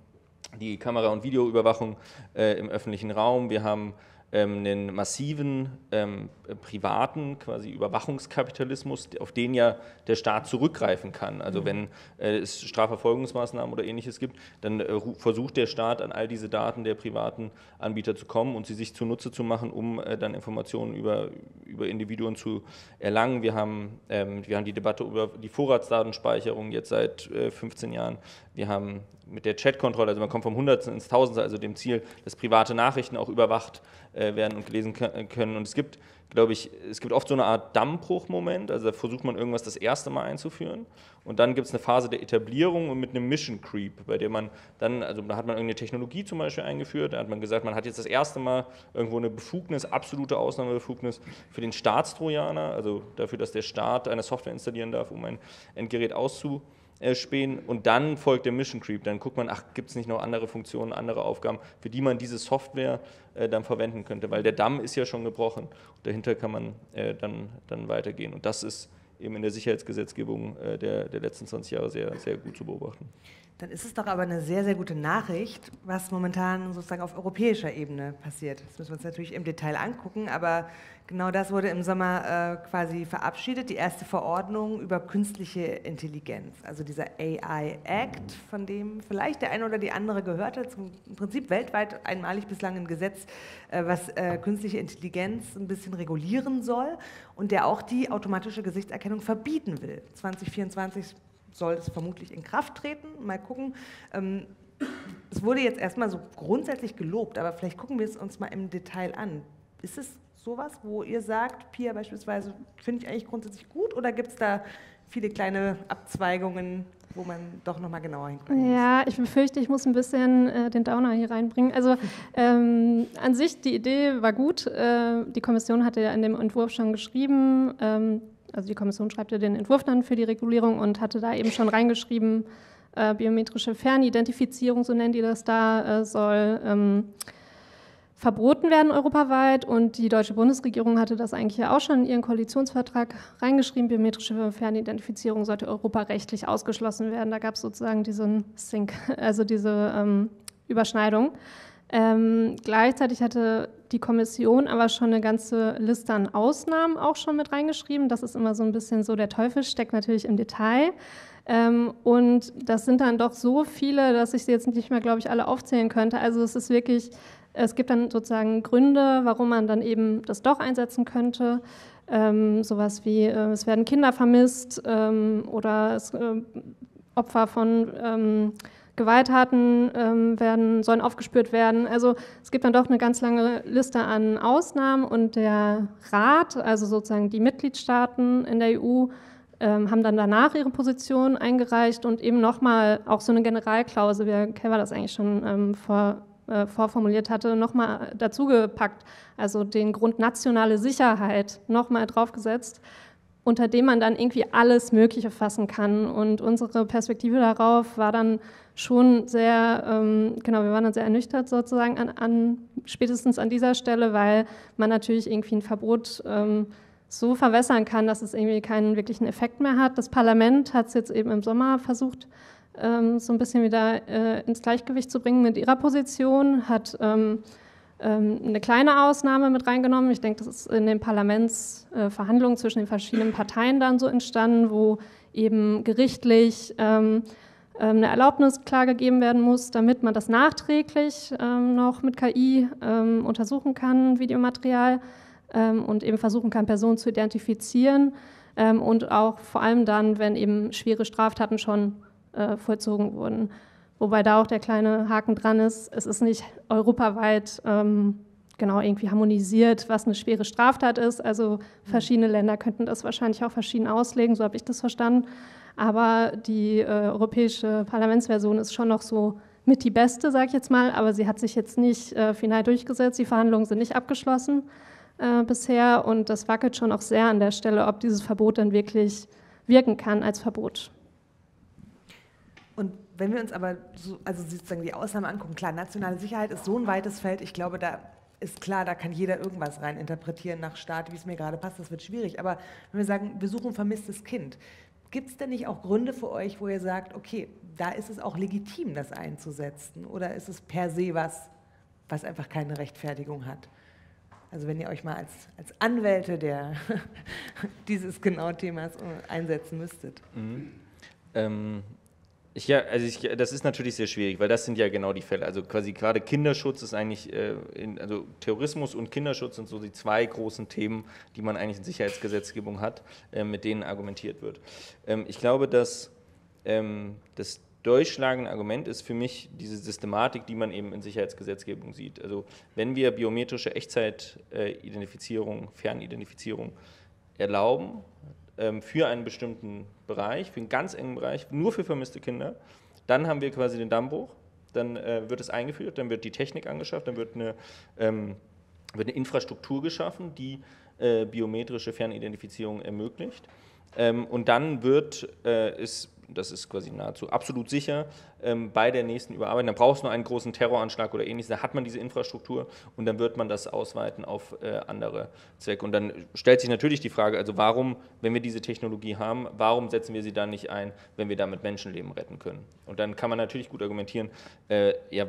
die Kamera- und Videoüberwachung äh, im öffentlichen Raum, wir haben einen massiven ähm, privaten quasi Überwachungskapitalismus, auf den ja der Staat zurückgreifen kann. Also mhm. wenn äh, es Strafverfolgungsmaßnahmen oder ähnliches gibt, dann äh, versucht der Staat an all diese Daten der privaten Anbieter zu kommen und sie sich zunutze zu machen, um äh, dann Informationen über, über Individuen zu erlangen. Wir haben, ähm, wir haben die Debatte über die Vorratsdatenspeicherung jetzt seit 15 äh, Jahren. Wir haben mit der Chatkontrolle, also man kommt vom Hundertsten ins Tausendste, also dem Ziel, dass private Nachrichten auch überwacht werden und gelesen können. Und es gibt, glaube ich, es gibt oft so eine Art Dammbruchmoment, also da versucht man irgendwas das erste Mal einzuführen. Und dann gibt es eine Phase der Etablierung und mit einem Mission Creep, bei der man dann, also da hat man irgendeine Technologie zum Beispiel eingeführt, da hat man gesagt, man hat jetzt das erste Mal irgendwo eine Befugnis, absolute Ausnahmebefugnis für den Staatstrojaner, also dafür, dass der Staat eine Software installieren darf, um ein Endgerät auszuprobieren äh, und dann folgt der Mission Creep. Dann guckt man, ach, gibt es nicht noch andere Funktionen, andere Aufgaben, für die man diese Software äh, dann verwenden könnte, weil der Damm ist ja schon gebrochen. Und dahinter kann man äh, dann, dann weitergehen. Und das ist eben in der Sicherheitsgesetzgebung äh, der, der letzten 20 Jahre sehr, sehr gut zu beobachten. Dann ist es doch aber eine sehr, sehr gute Nachricht, was momentan sozusagen auf europäischer Ebene passiert. Das müssen wir uns natürlich im Detail angucken, aber genau das wurde im Sommer äh, quasi verabschiedet, die erste Verordnung über künstliche Intelligenz. Also dieser AI Act, von dem vielleicht der eine oder die andere gehört hat, im Prinzip weltweit einmalig bislang ein Gesetz, äh, was äh, künstliche Intelligenz ein bisschen regulieren soll und der auch die automatische Gesichtserkennung verbieten will. 2024 soll es vermutlich in Kraft treten. Mal gucken. Ähm, es wurde jetzt erstmal so grundsätzlich gelobt, aber vielleicht gucken wir es uns mal im Detail an. Ist es sowas, wo ihr sagt, Pia beispielsweise, finde ich eigentlich grundsätzlich gut oder gibt es da viele kleine Abzweigungen, wo man doch nochmal genauer hingucken muss? Ja, ich befürchte, ich muss ein bisschen äh, den Downer hier reinbringen. Also ähm, an sich, die Idee war gut. Äh, die Kommission hatte ja in dem Entwurf schon geschrieben, ähm, also die Kommission schreibt ja den Entwurf dann für die Regulierung und hatte da eben schon reingeschrieben, äh, biometrische Fernidentifizierung, so nennen die das da, äh, soll ähm, verboten werden europaweit. Und die deutsche Bundesregierung hatte das eigentlich ja auch schon in ihren Koalitionsvertrag reingeschrieben, biometrische Fernidentifizierung sollte europarechtlich ausgeschlossen werden. Da gab es sozusagen diesen Sync, also diese ähm, Überschneidung. Ähm, gleichzeitig hatte die Kommission aber schon eine ganze Liste an Ausnahmen auch schon mit reingeschrieben. Das ist immer so ein bisschen so, der Teufel steckt natürlich im Detail. Ähm, und das sind dann doch so viele, dass ich sie jetzt nicht mehr, glaube ich, alle aufzählen könnte. Also es ist wirklich, es gibt dann sozusagen Gründe, warum man dann eben das doch einsetzen könnte. Ähm, sowas wie, äh, es werden Kinder vermisst ähm, oder es, äh, Opfer von ähm, Gewalttaten ähm, werden, sollen aufgespürt werden. Also es gibt dann doch eine ganz lange Liste an Ausnahmen und der Rat, also sozusagen die Mitgliedstaaten in der EU, ähm, haben dann danach ihre Position eingereicht und eben nochmal auch so eine Generalklausel, wie Keller das eigentlich schon ähm, vor, äh, vorformuliert hatte, nochmal dazugepackt, also den Grund nationale Sicherheit nochmal draufgesetzt unter dem man dann irgendwie alles Mögliche fassen kann. Und unsere Perspektive darauf war dann schon sehr, ähm, genau, wir waren dann sehr ernüchtert sozusagen an, an, spätestens an dieser Stelle, weil man natürlich irgendwie ein Verbot ähm, so verwässern kann, dass es irgendwie keinen wirklichen Effekt mehr hat. Das Parlament hat es jetzt eben im Sommer versucht, so ein bisschen wieder äh, ins Gleichgewicht zu bringen mit ihrer Position, hat ähm, ähm, eine kleine Ausnahme mit reingenommen. Ich denke, das ist in den Parlamentsverhandlungen zwischen den verschiedenen Parteien dann so entstanden, wo eben gerichtlich ähm, ähm, eine Erlaubnis klargegeben werden muss, damit man das nachträglich ähm, noch mit KI ähm, untersuchen kann, Videomaterial, ähm, und eben versuchen kann, Personen zu identifizieren ähm, und auch vor allem dann, wenn eben schwere Straftaten schon äh, vollzogen wurden. Wobei da auch der kleine Haken dran ist, es ist nicht europaweit ähm, genau irgendwie harmonisiert, was eine schwere Straftat ist. Also verschiedene Länder könnten das wahrscheinlich auch verschieden auslegen, so habe ich das verstanden. Aber die äh, europäische Parlamentsversion ist schon noch so mit die beste, sage ich jetzt mal, aber sie hat sich jetzt nicht äh, final durchgesetzt. Die Verhandlungen sind nicht abgeschlossen äh, bisher und das wackelt schon auch sehr an der Stelle, ob dieses Verbot dann wirklich wirken kann als Verbot. Und wenn wir uns aber so, also sozusagen die Ausnahme angucken, klar, nationale Sicherheit ist so ein weites Feld, ich glaube, da ist klar, da kann jeder irgendwas rein interpretieren nach Staat, wie es mir gerade passt, das wird schwierig. Aber wenn wir sagen, wir suchen vermisstes Kind, gibt es denn nicht auch Gründe für euch, wo ihr sagt, okay, da ist es auch legitim, das einzusetzen? Oder ist es per se was, was einfach keine Rechtfertigung hat? Also wenn ihr euch mal als, als Anwälte der, dieses genau Themas einsetzen müsstet. Mhm. Ähm, ich, ja, also ich, das ist natürlich sehr schwierig, weil das sind ja genau die Fälle. Also quasi gerade Kinderschutz ist eigentlich, äh, in, also Terrorismus und Kinderschutz sind so die zwei großen Themen, die man eigentlich in Sicherheitsgesetzgebung hat, äh, mit denen argumentiert wird. Ähm, ich glaube, dass ähm, das durchschlagende Argument ist für mich diese Systematik, die man eben in Sicherheitsgesetzgebung sieht. Also wenn wir biometrische Echtzeitidentifizierung, Fernidentifizierung erlauben für einen bestimmten Bereich, für einen ganz engen Bereich, nur für vermisste Kinder, dann haben wir quasi den Dammbruch, dann äh, wird es eingeführt, dann wird die Technik angeschafft, dann wird eine, ähm, wird eine Infrastruktur geschaffen, die äh, biometrische Fernidentifizierung ermöglicht. Ähm, und dann wird äh, es das ist quasi nahezu absolut sicher, ähm, bei der nächsten Überarbeitung. Dann braucht es nur einen großen Terroranschlag oder ähnliches, da hat man diese Infrastruktur und dann wird man das ausweiten auf äh, andere Zwecke. Und dann stellt sich natürlich die Frage, also warum, wenn wir diese Technologie haben, warum setzen wir sie dann nicht ein, wenn wir damit Menschenleben retten können? Und dann kann man natürlich gut argumentieren, äh, ja,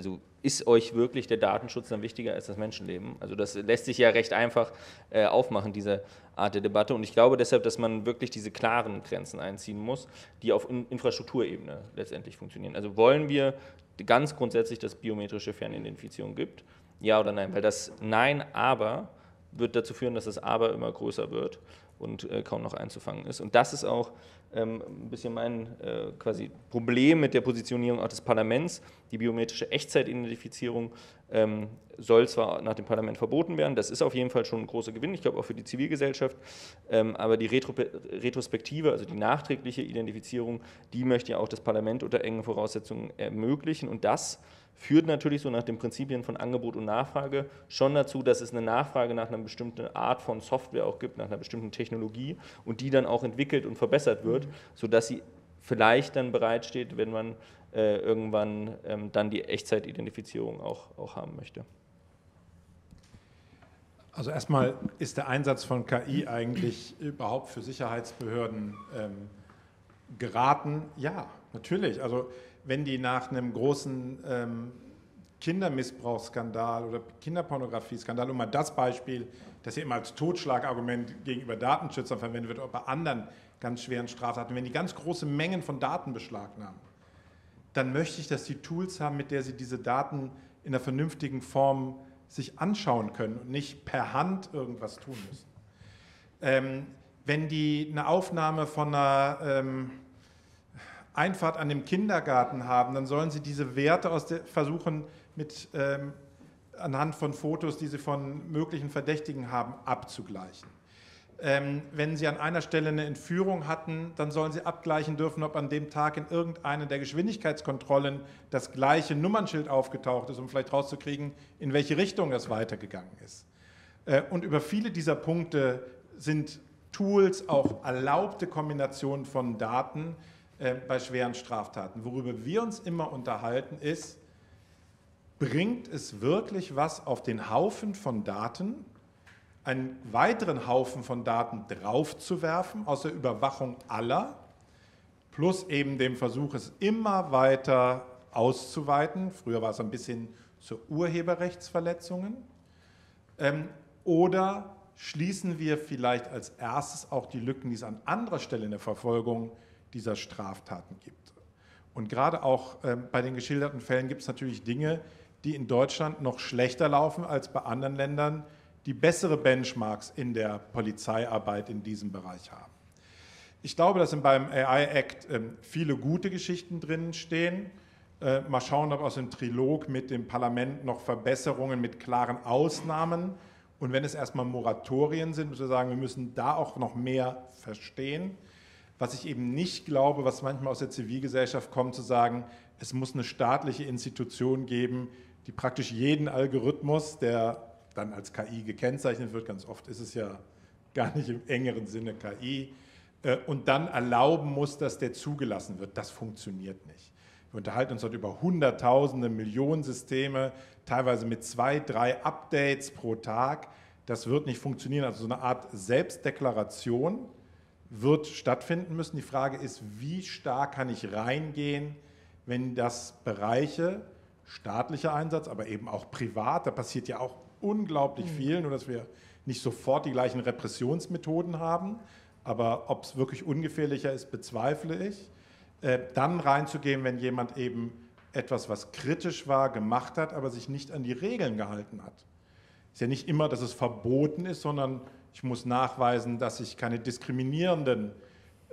also ist euch wirklich der Datenschutz dann wichtiger als das Menschenleben? Also das lässt sich ja recht einfach äh, aufmachen, diese Art der Debatte. Und ich glaube deshalb, dass man wirklich diese klaren Grenzen einziehen muss, die auf In Infrastrukturebene letztendlich funktionieren. Also wollen wir ganz grundsätzlich, dass biometrische Fernidentifizierung gibt? Ja oder nein? Weil das Nein, aber wird dazu führen, dass das Aber immer größer wird und äh, kaum noch einzufangen ist. Und das ist auch ähm, ein bisschen mein äh, quasi Problem mit der Positionierung auch des Parlaments. Die biometrische Echtzeitidentifizierung ähm, soll zwar nach dem Parlament verboten werden, das ist auf jeden Fall schon ein großer Gewinn, ich glaube auch für die Zivilgesellschaft, ähm, aber die Retro Retrospektive, also die nachträgliche Identifizierung, die möchte ja auch das Parlament unter engen Voraussetzungen ermöglichen und das führt natürlich so nach den Prinzipien von Angebot und Nachfrage schon dazu, dass es eine Nachfrage nach einer bestimmten Art von Software auch gibt, nach einer bestimmten Technologie und die dann auch entwickelt und verbessert wird, sodass sie vielleicht dann bereitsteht, wenn man äh, irgendwann ähm, dann die Echtzeitidentifizierung auch, auch haben möchte. Also erstmal ist der Einsatz von KI eigentlich überhaupt für Sicherheitsbehörden ähm, geraten? Ja, natürlich. Also wenn die nach einem großen ähm, Kindermissbrauchsskandal oder Kinderpornografieskandal, um mal das Beispiel, das hier immer als Totschlagargument gegenüber Datenschützern verwendet wird, oder bei anderen ganz schweren Straftaten, wenn die ganz große Mengen von Daten beschlagnahmen, dann möchte ich, dass die Tools haben, mit der sie diese Daten in einer vernünftigen Form sich anschauen können und nicht per Hand irgendwas tun müssen. Ähm, wenn die eine Aufnahme von einer ähm, Einfahrt an dem Kindergarten haben, dann sollen sie diese Werte aus der, versuchen, mit, ähm, anhand von Fotos, die sie von möglichen Verdächtigen haben, abzugleichen. Ähm, wenn Sie an einer Stelle eine Entführung hatten, dann sollen Sie abgleichen dürfen, ob an dem Tag in irgendeiner der Geschwindigkeitskontrollen das gleiche Nummernschild aufgetaucht ist, um vielleicht rauszukriegen, in welche Richtung das weitergegangen ist. Äh, und über viele dieser Punkte sind Tools auch erlaubte Kombinationen von Daten, äh, bei schweren Straftaten. Worüber wir uns immer unterhalten ist, bringt es wirklich was auf den Haufen von Daten, einen weiteren Haufen von Daten draufzuwerfen aus der Überwachung aller, plus eben dem Versuch, es immer weiter auszuweiten. Früher war es ein bisschen zu Urheberrechtsverletzungen. Ähm, oder schließen wir vielleicht als erstes auch die Lücken, die es an anderer Stelle in der Verfolgung dieser Straftaten gibt. Und gerade auch äh, bei den geschilderten Fällen gibt es natürlich Dinge, die in Deutschland noch schlechter laufen als bei anderen Ländern, die bessere Benchmarks in der Polizeiarbeit in diesem Bereich haben. Ich glaube, dass beim AI Act äh, viele gute Geschichten drin stehen. Äh, mal schauen, ob aus dem Trilog mit dem Parlament noch Verbesserungen mit klaren Ausnahmen und wenn es erstmal Moratorien sind, müssen wir sagen, wir müssen da auch noch mehr verstehen. Was ich eben nicht glaube, was manchmal aus der Zivilgesellschaft kommt, zu sagen, es muss eine staatliche Institution geben, die praktisch jeden Algorithmus, der dann als KI gekennzeichnet wird, ganz oft ist es ja gar nicht im engeren Sinne KI, äh, und dann erlauben muss, dass der zugelassen wird. Das funktioniert nicht. Wir unterhalten uns dort über Hunderttausende, Millionen Systeme, teilweise mit zwei, drei Updates pro Tag. Das wird nicht funktionieren. Also so eine Art Selbstdeklaration wird stattfinden müssen. Die Frage ist, wie stark kann ich reingehen, wenn das Bereiche, staatlicher Einsatz, aber eben auch privat, da passiert ja auch unglaublich mhm. viel, nur dass wir nicht sofort die gleichen Repressionsmethoden haben. Aber ob es wirklich ungefährlicher ist, bezweifle ich. Äh, dann reinzugehen, wenn jemand eben etwas, was kritisch war, gemacht hat, aber sich nicht an die Regeln gehalten hat. Es ist ja nicht immer, dass es verboten ist, sondern ich muss nachweisen, dass ich keine diskriminierenden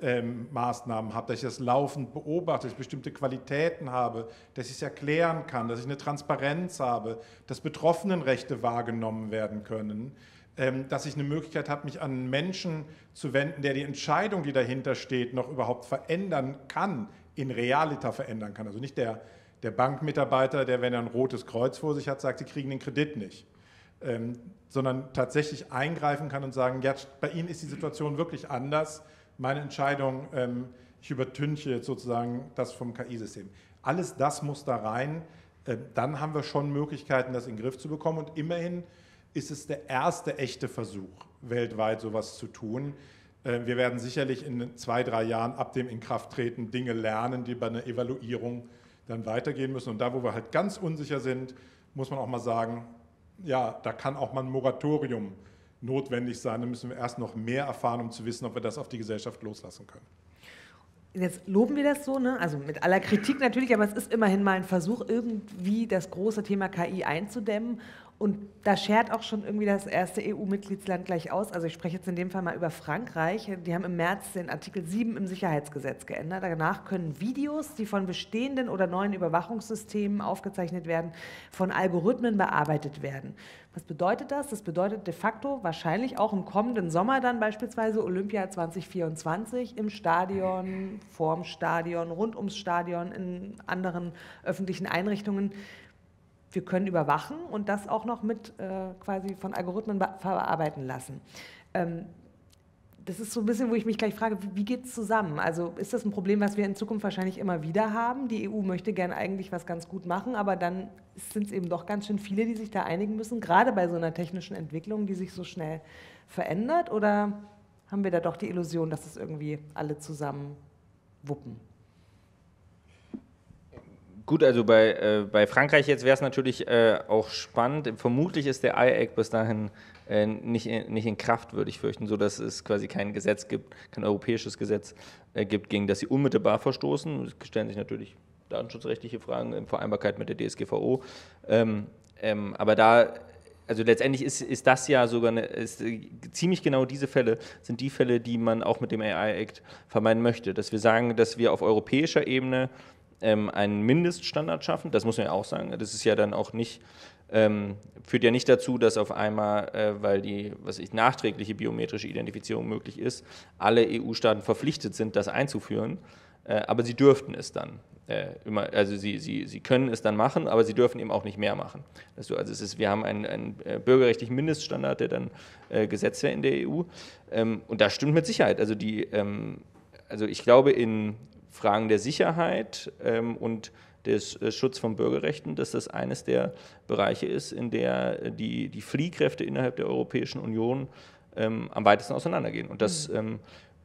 ähm, Maßnahmen habe, dass ich das laufend beobachte, dass ich bestimmte Qualitäten habe, dass ich es erklären kann, dass ich eine Transparenz habe, dass Betroffenenrechte wahrgenommen werden können, ähm, dass ich eine Möglichkeit habe, mich an einen Menschen zu wenden, der die Entscheidung, die dahinter steht, noch überhaupt verändern kann, in Realita verändern kann. Also nicht der, der Bankmitarbeiter, der, wenn er ein rotes Kreuz vor sich hat, sagt, Sie kriegen den Kredit nicht. Ähm, sondern tatsächlich eingreifen kann und sagen, ja, bei Ihnen ist die Situation wirklich anders. Meine Entscheidung, ähm, ich übertünche jetzt sozusagen das vom KI-System. Alles das muss da rein. Äh, dann haben wir schon Möglichkeiten, das in den Griff zu bekommen. Und immerhin ist es der erste echte Versuch, weltweit sowas zu tun. Äh, wir werden sicherlich in zwei, drei Jahren ab dem Inkrafttreten Dinge lernen, die bei einer Evaluierung dann weitergehen müssen. Und da, wo wir halt ganz unsicher sind, muss man auch mal sagen, ja, da kann auch mal ein Moratorium notwendig sein. Da müssen wir erst noch mehr erfahren, um zu wissen, ob wir das auf die Gesellschaft loslassen können. Jetzt loben wir das so, ne? also mit aller Kritik natürlich, aber es ist immerhin mal ein Versuch, irgendwie das große Thema KI einzudämmen. Und da schert auch schon irgendwie das erste EU-Mitgliedsland gleich aus. Also ich spreche jetzt in dem Fall mal über Frankreich. Die haben im März den Artikel 7 im Sicherheitsgesetz geändert. Danach können Videos, die von bestehenden oder neuen Überwachungssystemen aufgezeichnet werden, von Algorithmen bearbeitet werden. Was bedeutet das? Das bedeutet de facto wahrscheinlich auch im kommenden Sommer dann beispielsweise Olympia 2024 im Stadion, vorm Stadion, rund ums Stadion, in anderen öffentlichen Einrichtungen wir können überwachen und das auch noch mit äh, quasi von Algorithmen verarbeiten lassen. Ähm, das ist so ein bisschen, wo ich mich gleich frage, wie geht es zusammen? Also ist das ein Problem, was wir in Zukunft wahrscheinlich immer wieder haben? Die EU möchte gern eigentlich was ganz gut machen, aber dann sind es eben doch ganz schön viele, die sich da einigen müssen, gerade bei so einer technischen Entwicklung, die sich so schnell verändert? Oder haben wir da doch die Illusion, dass es irgendwie alle zusammen wuppen? Gut, also bei, äh, bei Frankreich jetzt wäre es natürlich äh, auch spannend. Vermutlich ist der IAC bis dahin äh, nicht, in, nicht in Kraft, würde ich fürchten, sodass es quasi kein Gesetz gibt, kein europäisches Gesetz äh, gibt, gegen das sie unmittelbar verstoßen. Es stellen sich natürlich datenschutzrechtliche Fragen in Vereinbarkeit mit der DSGVO. Ähm, ähm, aber da also letztendlich ist, ist das ja sogar eine, ist, ziemlich genau diese Fälle sind die Fälle, die man auch mit dem AI-Act vermeiden möchte. Dass wir sagen, dass wir auf europäischer Ebene ähm, einen Mindeststandard schaffen. Das muss man ja auch sagen. Das ist ja dann auch nicht, ähm, führt ja nicht dazu, dass auf einmal, äh, weil die was ich, nachträgliche biometrische Identifizierung möglich ist, alle EU-Staaten verpflichtet sind, das einzuführen. Äh, aber sie dürften es dann. Äh, immer, also sie, sie, sie können es dann machen, aber sie dürfen eben auch nicht mehr machen. Also, also es ist, wir haben einen, einen äh, bürgerrechtlichen Mindeststandard, der dann äh, gesetzt wäre in der EU. Ähm, und das stimmt mit Sicherheit. Also, die, ähm, also ich glaube, in Fragen der Sicherheit ähm, und des äh, Schutz von Bürgerrechten, dass das eines der Bereiche ist, in der die, die Fliehkräfte innerhalb der Europäischen Union ähm, am weitesten auseinandergehen. Und das mhm. ähm,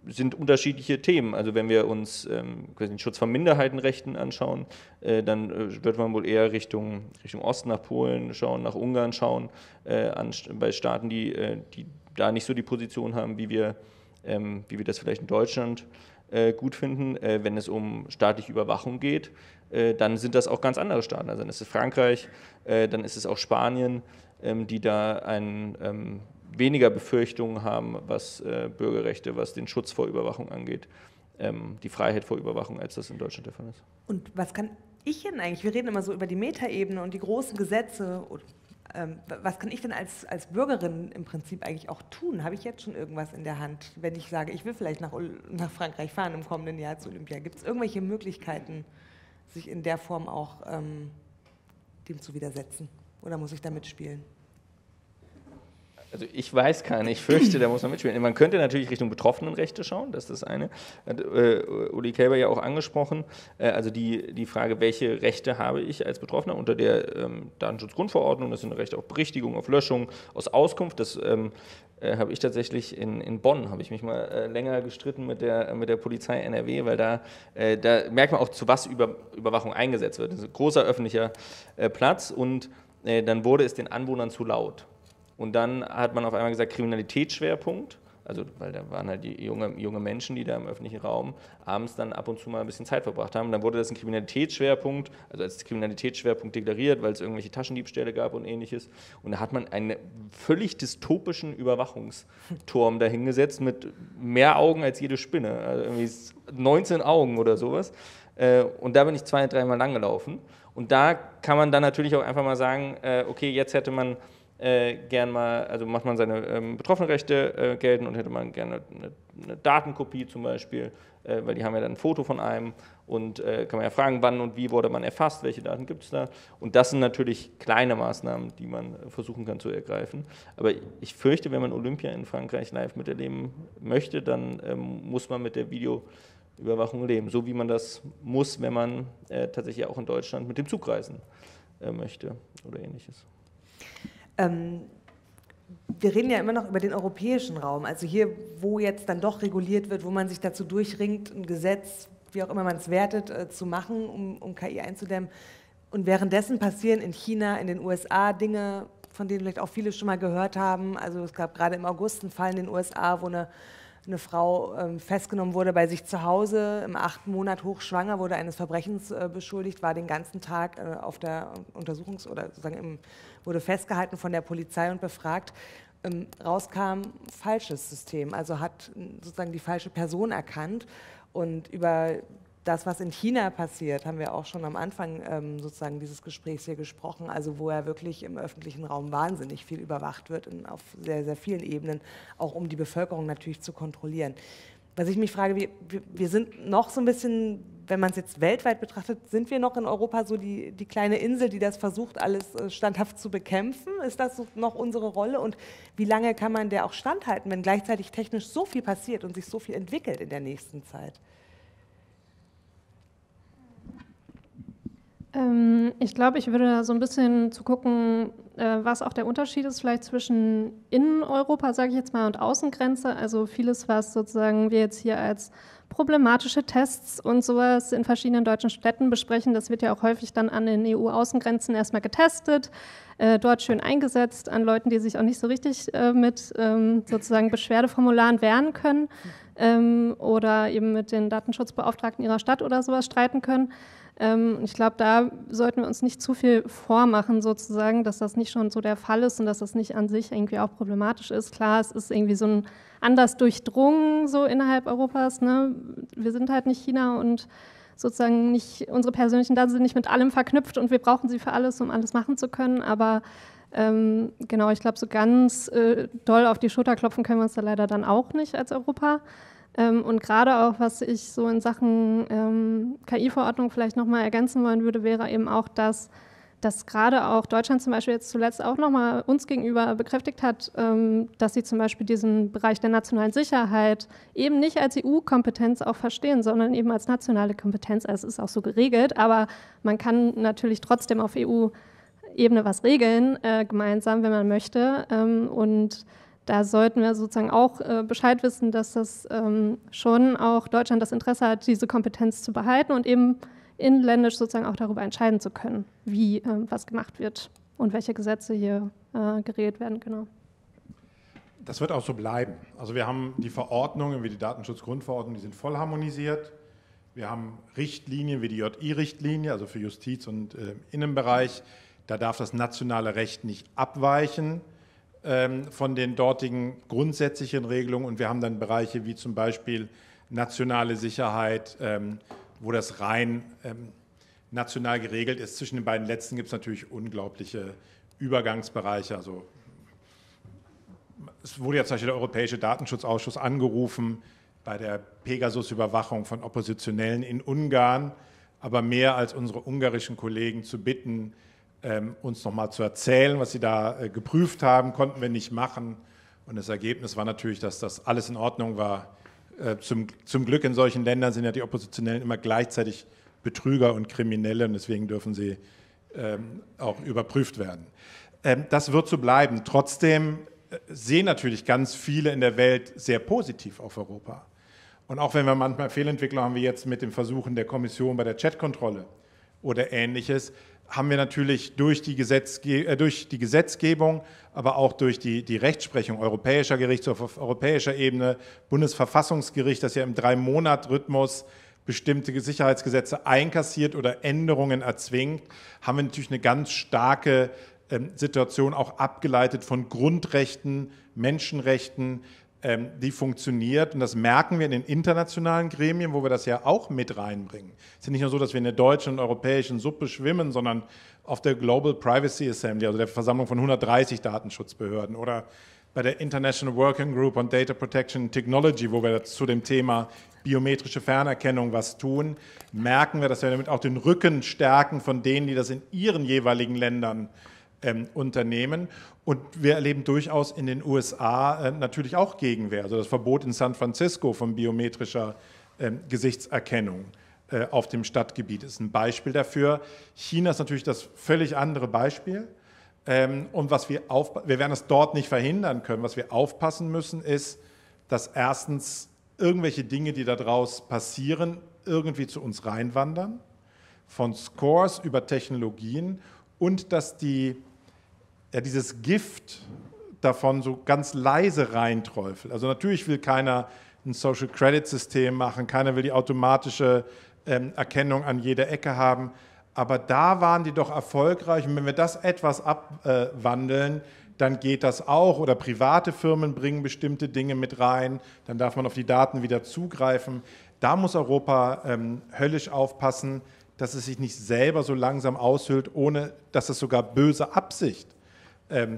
sind unterschiedliche Themen. Also wenn wir uns ähm, den Schutz von Minderheitenrechten anschauen, äh, dann äh, wird man wohl eher Richtung, Richtung Osten nach Polen schauen, nach Ungarn schauen, äh, an, bei Staaten, die, äh, die da nicht so die Position haben, wie wir, ähm, wie wir das vielleicht in Deutschland äh, gut finden. Äh, wenn es um staatliche Überwachung geht, äh, dann sind das auch ganz andere Staaten. Also dann ist es Frankreich, äh, dann ist es auch Spanien, ähm, die da ein, ähm, weniger Befürchtungen haben, was äh, Bürgerrechte, was den Schutz vor Überwachung angeht, ähm, die Freiheit vor Überwachung, als das in Deutschland der Fall ist. Und was kann ich denn eigentlich? Wir reden immer so über die Metaebene und die großen Gesetze. Ähm, was kann ich denn als, als Bürgerin im Prinzip eigentlich auch tun? Habe ich jetzt schon irgendwas in der Hand, wenn ich sage, ich will vielleicht nach, nach Frankreich fahren im kommenden Jahr zu Olympia? Gibt es irgendwelche Möglichkeiten, sich in der Form auch ähm, dem zu widersetzen? Oder muss ich da mitspielen? Also ich weiß keine, ich fürchte, da muss man mitspielen. Man könnte natürlich Richtung Betroffenenrechte schauen, das ist das eine. Hat äh, Uli Kälber ja auch angesprochen. Äh, also die, die Frage, welche Rechte habe ich als Betroffener unter der ähm, Datenschutzgrundverordnung, das sind Rechte auf Berichtigung, auf Löschung, aus Auskunft, das ähm, äh, habe ich tatsächlich in, in Bonn, habe ich mich mal äh, länger gestritten mit der, mit der Polizei NRW, weil da, äh, da merkt man auch, zu was Über, Überwachung eingesetzt wird. Das ist ein großer öffentlicher äh, Platz und dann wurde es den Anwohnern zu laut. Und dann hat man auf einmal gesagt, Kriminalitätsschwerpunkt. Also, weil da waren halt die junge, junge Menschen, die da im öffentlichen Raum abends dann ab und zu mal ein bisschen Zeit verbracht haben. Dann wurde das ein Kriminalitätsschwerpunkt, also als Kriminalitätsschwerpunkt deklariert, weil es irgendwelche Taschendiebstähle gab und ähnliches. Und da hat man einen völlig dystopischen Überwachungsturm dahingesetzt mit mehr Augen als jede Spinne. Also irgendwie 19 Augen oder sowas. Äh, und da bin ich zwei, dreimal langgelaufen. Und da kann man dann natürlich auch einfach mal sagen, äh, okay, jetzt hätte man äh, gern mal, also macht man seine ähm, Betroffenenrechte äh, gelten und hätte man gerne eine, eine Datenkopie zum Beispiel, äh, weil die haben ja dann ein Foto von einem und äh, kann man ja fragen, wann und wie wurde man erfasst, welche Daten gibt es da. Und das sind natürlich kleine Maßnahmen, die man versuchen kann zu ergreifen. Aber ich fürchte, wenn man Olympia in Frankreich live miterleben möchte, dann ähm, muss man mit der Videoüberwachung leben, so wie man das muss, wenn man äh, tatsächlich auch in Deutschland mit dem Zug reisen äh, möchte oder ähnliches. Ähm, wir reden ja immer noch über den europäischen Raum, also hier, wo jetzt dann doch reguliert wird, wo man sich dazu durchringt, ein Gesetz, wie auch immer man es wertet, äh, zu machen, um, um KI einzudämmen. Und währenddessen passieren in China, in den USA Dinge, von denen vielleicht auch viele schon mal gehört haben. Also es gab gerade im August einen Fall in den USA, wo eine, eine Frau ähm, festgenommen wurde bei sich zu Hause, im achten Monat hochschwanger, wurde eines Verbrechens äh, beschuldigt, war den ganzen Tag äh, auf der Untersuchungs- oder sozusagen im wurde festgehalten von der Polizei und befragt. Ähm, rauskam falsches System, also hat sozusagen die falsche Person erkannt und über das, was in China passiert, haben wir auch schon am Anfang ähm, sozusagen dieses Gesprächs hier gesprochen, also wo er wirklich im öffentlichen Raum wahnsinnig viel überwacht wird, in, auf sehr, sehr vielen Ebenen, auch um die Bevölkerung natürlich zu kontrollieren. Was ich mich frage, wir, wir sind noch so ein bisschen wenn man es jetzt weltweit betrachtet, sind wir noch in Europa so die, die kleine Insel, die das versucht, alles äh, standhaft zu bekämpfen? Ist das noch unsere Rolle? Und wie lange kann man der auch standhalten, wenn gleichzeitig technisch so viel passiert und sich so viel entwickelt in der nächsten Zeit? Ich glaube, ich würde so ein bisschen zu gucken, äh, was auch der Unterschied ist vielleicht zwischen in Europa, sage ich jetzt mal, und Außengrenze. Also vieles, was sozusagen wir jetzt hier als problematische Tests und sowas in verschiedenen deutschen Städten besprechen. Das wird ja auch häufig dann an den EU-Außengrenzen erstmal getestet, äh, dort schön eingesetzt an Leuten, die sich auch nicht so richtig äh, mit ähm, sozusagen Beschwerdeformularen wehren können ähm, oder eben mit den Datenschutzbeauftragten ihrer Stadt oder sowas streiten können. Ähm, ich glaube, da sollten wir uns nicht zu viel vormachen, sozusagen, dass das nicht schon so der Fall ist und dass das nicht an sich irgendwie auch problematisch ist. Klar, es ist irgendwie so ein anders durchdrungen so innerhalb Europas. Ne? Wir sind halt nicht China und sozusagen nicht, unsere persönlichen Daten sind nicht mit allem verknüpft und wir brauchen sie für alles, um alles machen zu können. Aber ähm, genau, ich glaube, so ganz äh, doll auf die Schulter klopfen können wir uns da leider dann auch nicht als Europa. Ähm, und gerade auch, was ich so in Sachen ähm, KI-Verordnung vielleicht nochmal ergänzen wollen würde, wäre eben auch, dass dass gerade auch Deutschland zum Beispiel jetzt zuletzt auch nochmal uns gegenüber bekräftigt hat, ähm, dass sie zum Beispiel diesen Bereich der nationalen Sicherheit eben nicht als EU-Kompetenz auch verstehen, sondern eben als nationale Kompetenz. Also es ist auch so geregelt, aber man kann natürlich trotzdem auf EU-Ebene was regeln, äh, gemeinsam, wenn man möchte. Ähm, und da sollten wir sozusagen auch äh, Bescheid wissen, dass das ähm, schon auch Deutschland das Interesse hat, diese Kompetenz zu behalten und eben inländisch sozusagen auch darüber entscheiden zu können, wie äh, was gemacht wird und welche Gesetze hier äh, geregelt werden, genau. Das wird auch so bleiben. Also wir haben die Verordnungen wie die Datenschutzgrundverordnung, die sind voll harmonisiert. Wir haben Richtlinien wie die JI-Richtlinie, also für Justiz und äh, Innenbereich. Da darf das nationale Recht nicht abweichen von den dortigen grundsätzlichen Regelungen. Und wir haben dann Bereiche wie zum Beispiel nationale Sicherheit, ähm, wo das rein ähm, national geregelt ist. Zwischen den beiden letzten gibt es natürlich unglaubliche Übergangsbereiche. Also es wurde ja zum Beispiel der Europäische Datenschutzausschuss angerufen bei der Pegasus-Überwachung von Oppositionellen in Ungarn, aber mehr als unsere ungarischen Kollegen zu bitten, ähm, uns nochmal zu erzählen, was sie da äh, geprüft haben, konnten wir nicht machen. Und das Ergebnis war natürlich, dass das alles in Ordnung war. Äh, zum, zum Glück in solchen Ländern sind ja die Oppositionellen immer gleichzeitig Betrüger und Kriminelle und deswegen dürfen sie ähm, auch überprüft werden. Ähm, das wird so bleiben. Trotzdem äh, sehen natürlich ganz viele in der Welt sehr positiv auf Europa. Und auch wenn wir manchmal Fehlentwicklungen haben, wie jetzt mit den Versuchen der Kommission bei der Chatkontrolle oder ähnliches, haben wir natürlich durch die, Gesetzge äh, durch die Gesetzgebung, aber auch durch die, die Rechtsprechung europäischer Gerichtshof auf europäischer Ebene, Bundesverfassungsgericht, das ja im Drei-Monat-Rhythmus bestimmte Sicherheitsgesetze einkassiert oder Änderungen erzwingt, haben wir natürlich eine ganz starke ähm, Situation auch abgeleitet von Grundrechten, Menschenrechten, die funktioniert. Und das merken wir in den internationalen Gremien, wo wir das ja auch mit reinbringen. Es ist nicht nur so, dass wir in der deutschen und europäischen Suppe schwimmen, sondern auf der Global Privacy Assembly, also der Versammlung von 130 Datenschutzbehörden oder bei der International Working Group on Data Protection Technology, wo wir zu dem Thema biometrische Fernerkennung was tun, merken wir, dass wir damit auch den Rücken stärken von denen, die das in ihren jeweiligen Ländern ähm, unternehmen. Und wir erleben durchaus in den USA äh, natürlich auch Gegenwehr. Also das Verbot in San Francisco von biometrischer äh, Gesichtserkennung äh, auf dem Stadtgebiet ist ein Beispiel dafür. China ist natürlich das völlig andere Beispiel. Ähm, und was wir auf, wir werden es dort nicht verhindern können. Was wir aufpassen müssen, ist, dass erstens irgendwelche Dinge, die daraus passieren, irgendwie zu uns reinwandern, von Scores über Technologien und dass die ja, dieses Gift davon so ganz leise reinträufelt. Also natürlich will keiner ein Social Credit System machen, keiner will die automatische ähm, Erkennung an jeder Ecke haben, aber da waren die doch erfolgreich und wenn wir das etwas abwandeln, dann geht das auch oder private Firmen bringen bestimmte Dinge mit rein, dann darf man auf die Daten wieder zugreifen. Da muss Europa ähm, höllisch aufpassen, dass es sich nicht selber so langsam aushüllt, ohne dass es sogar böse Absicht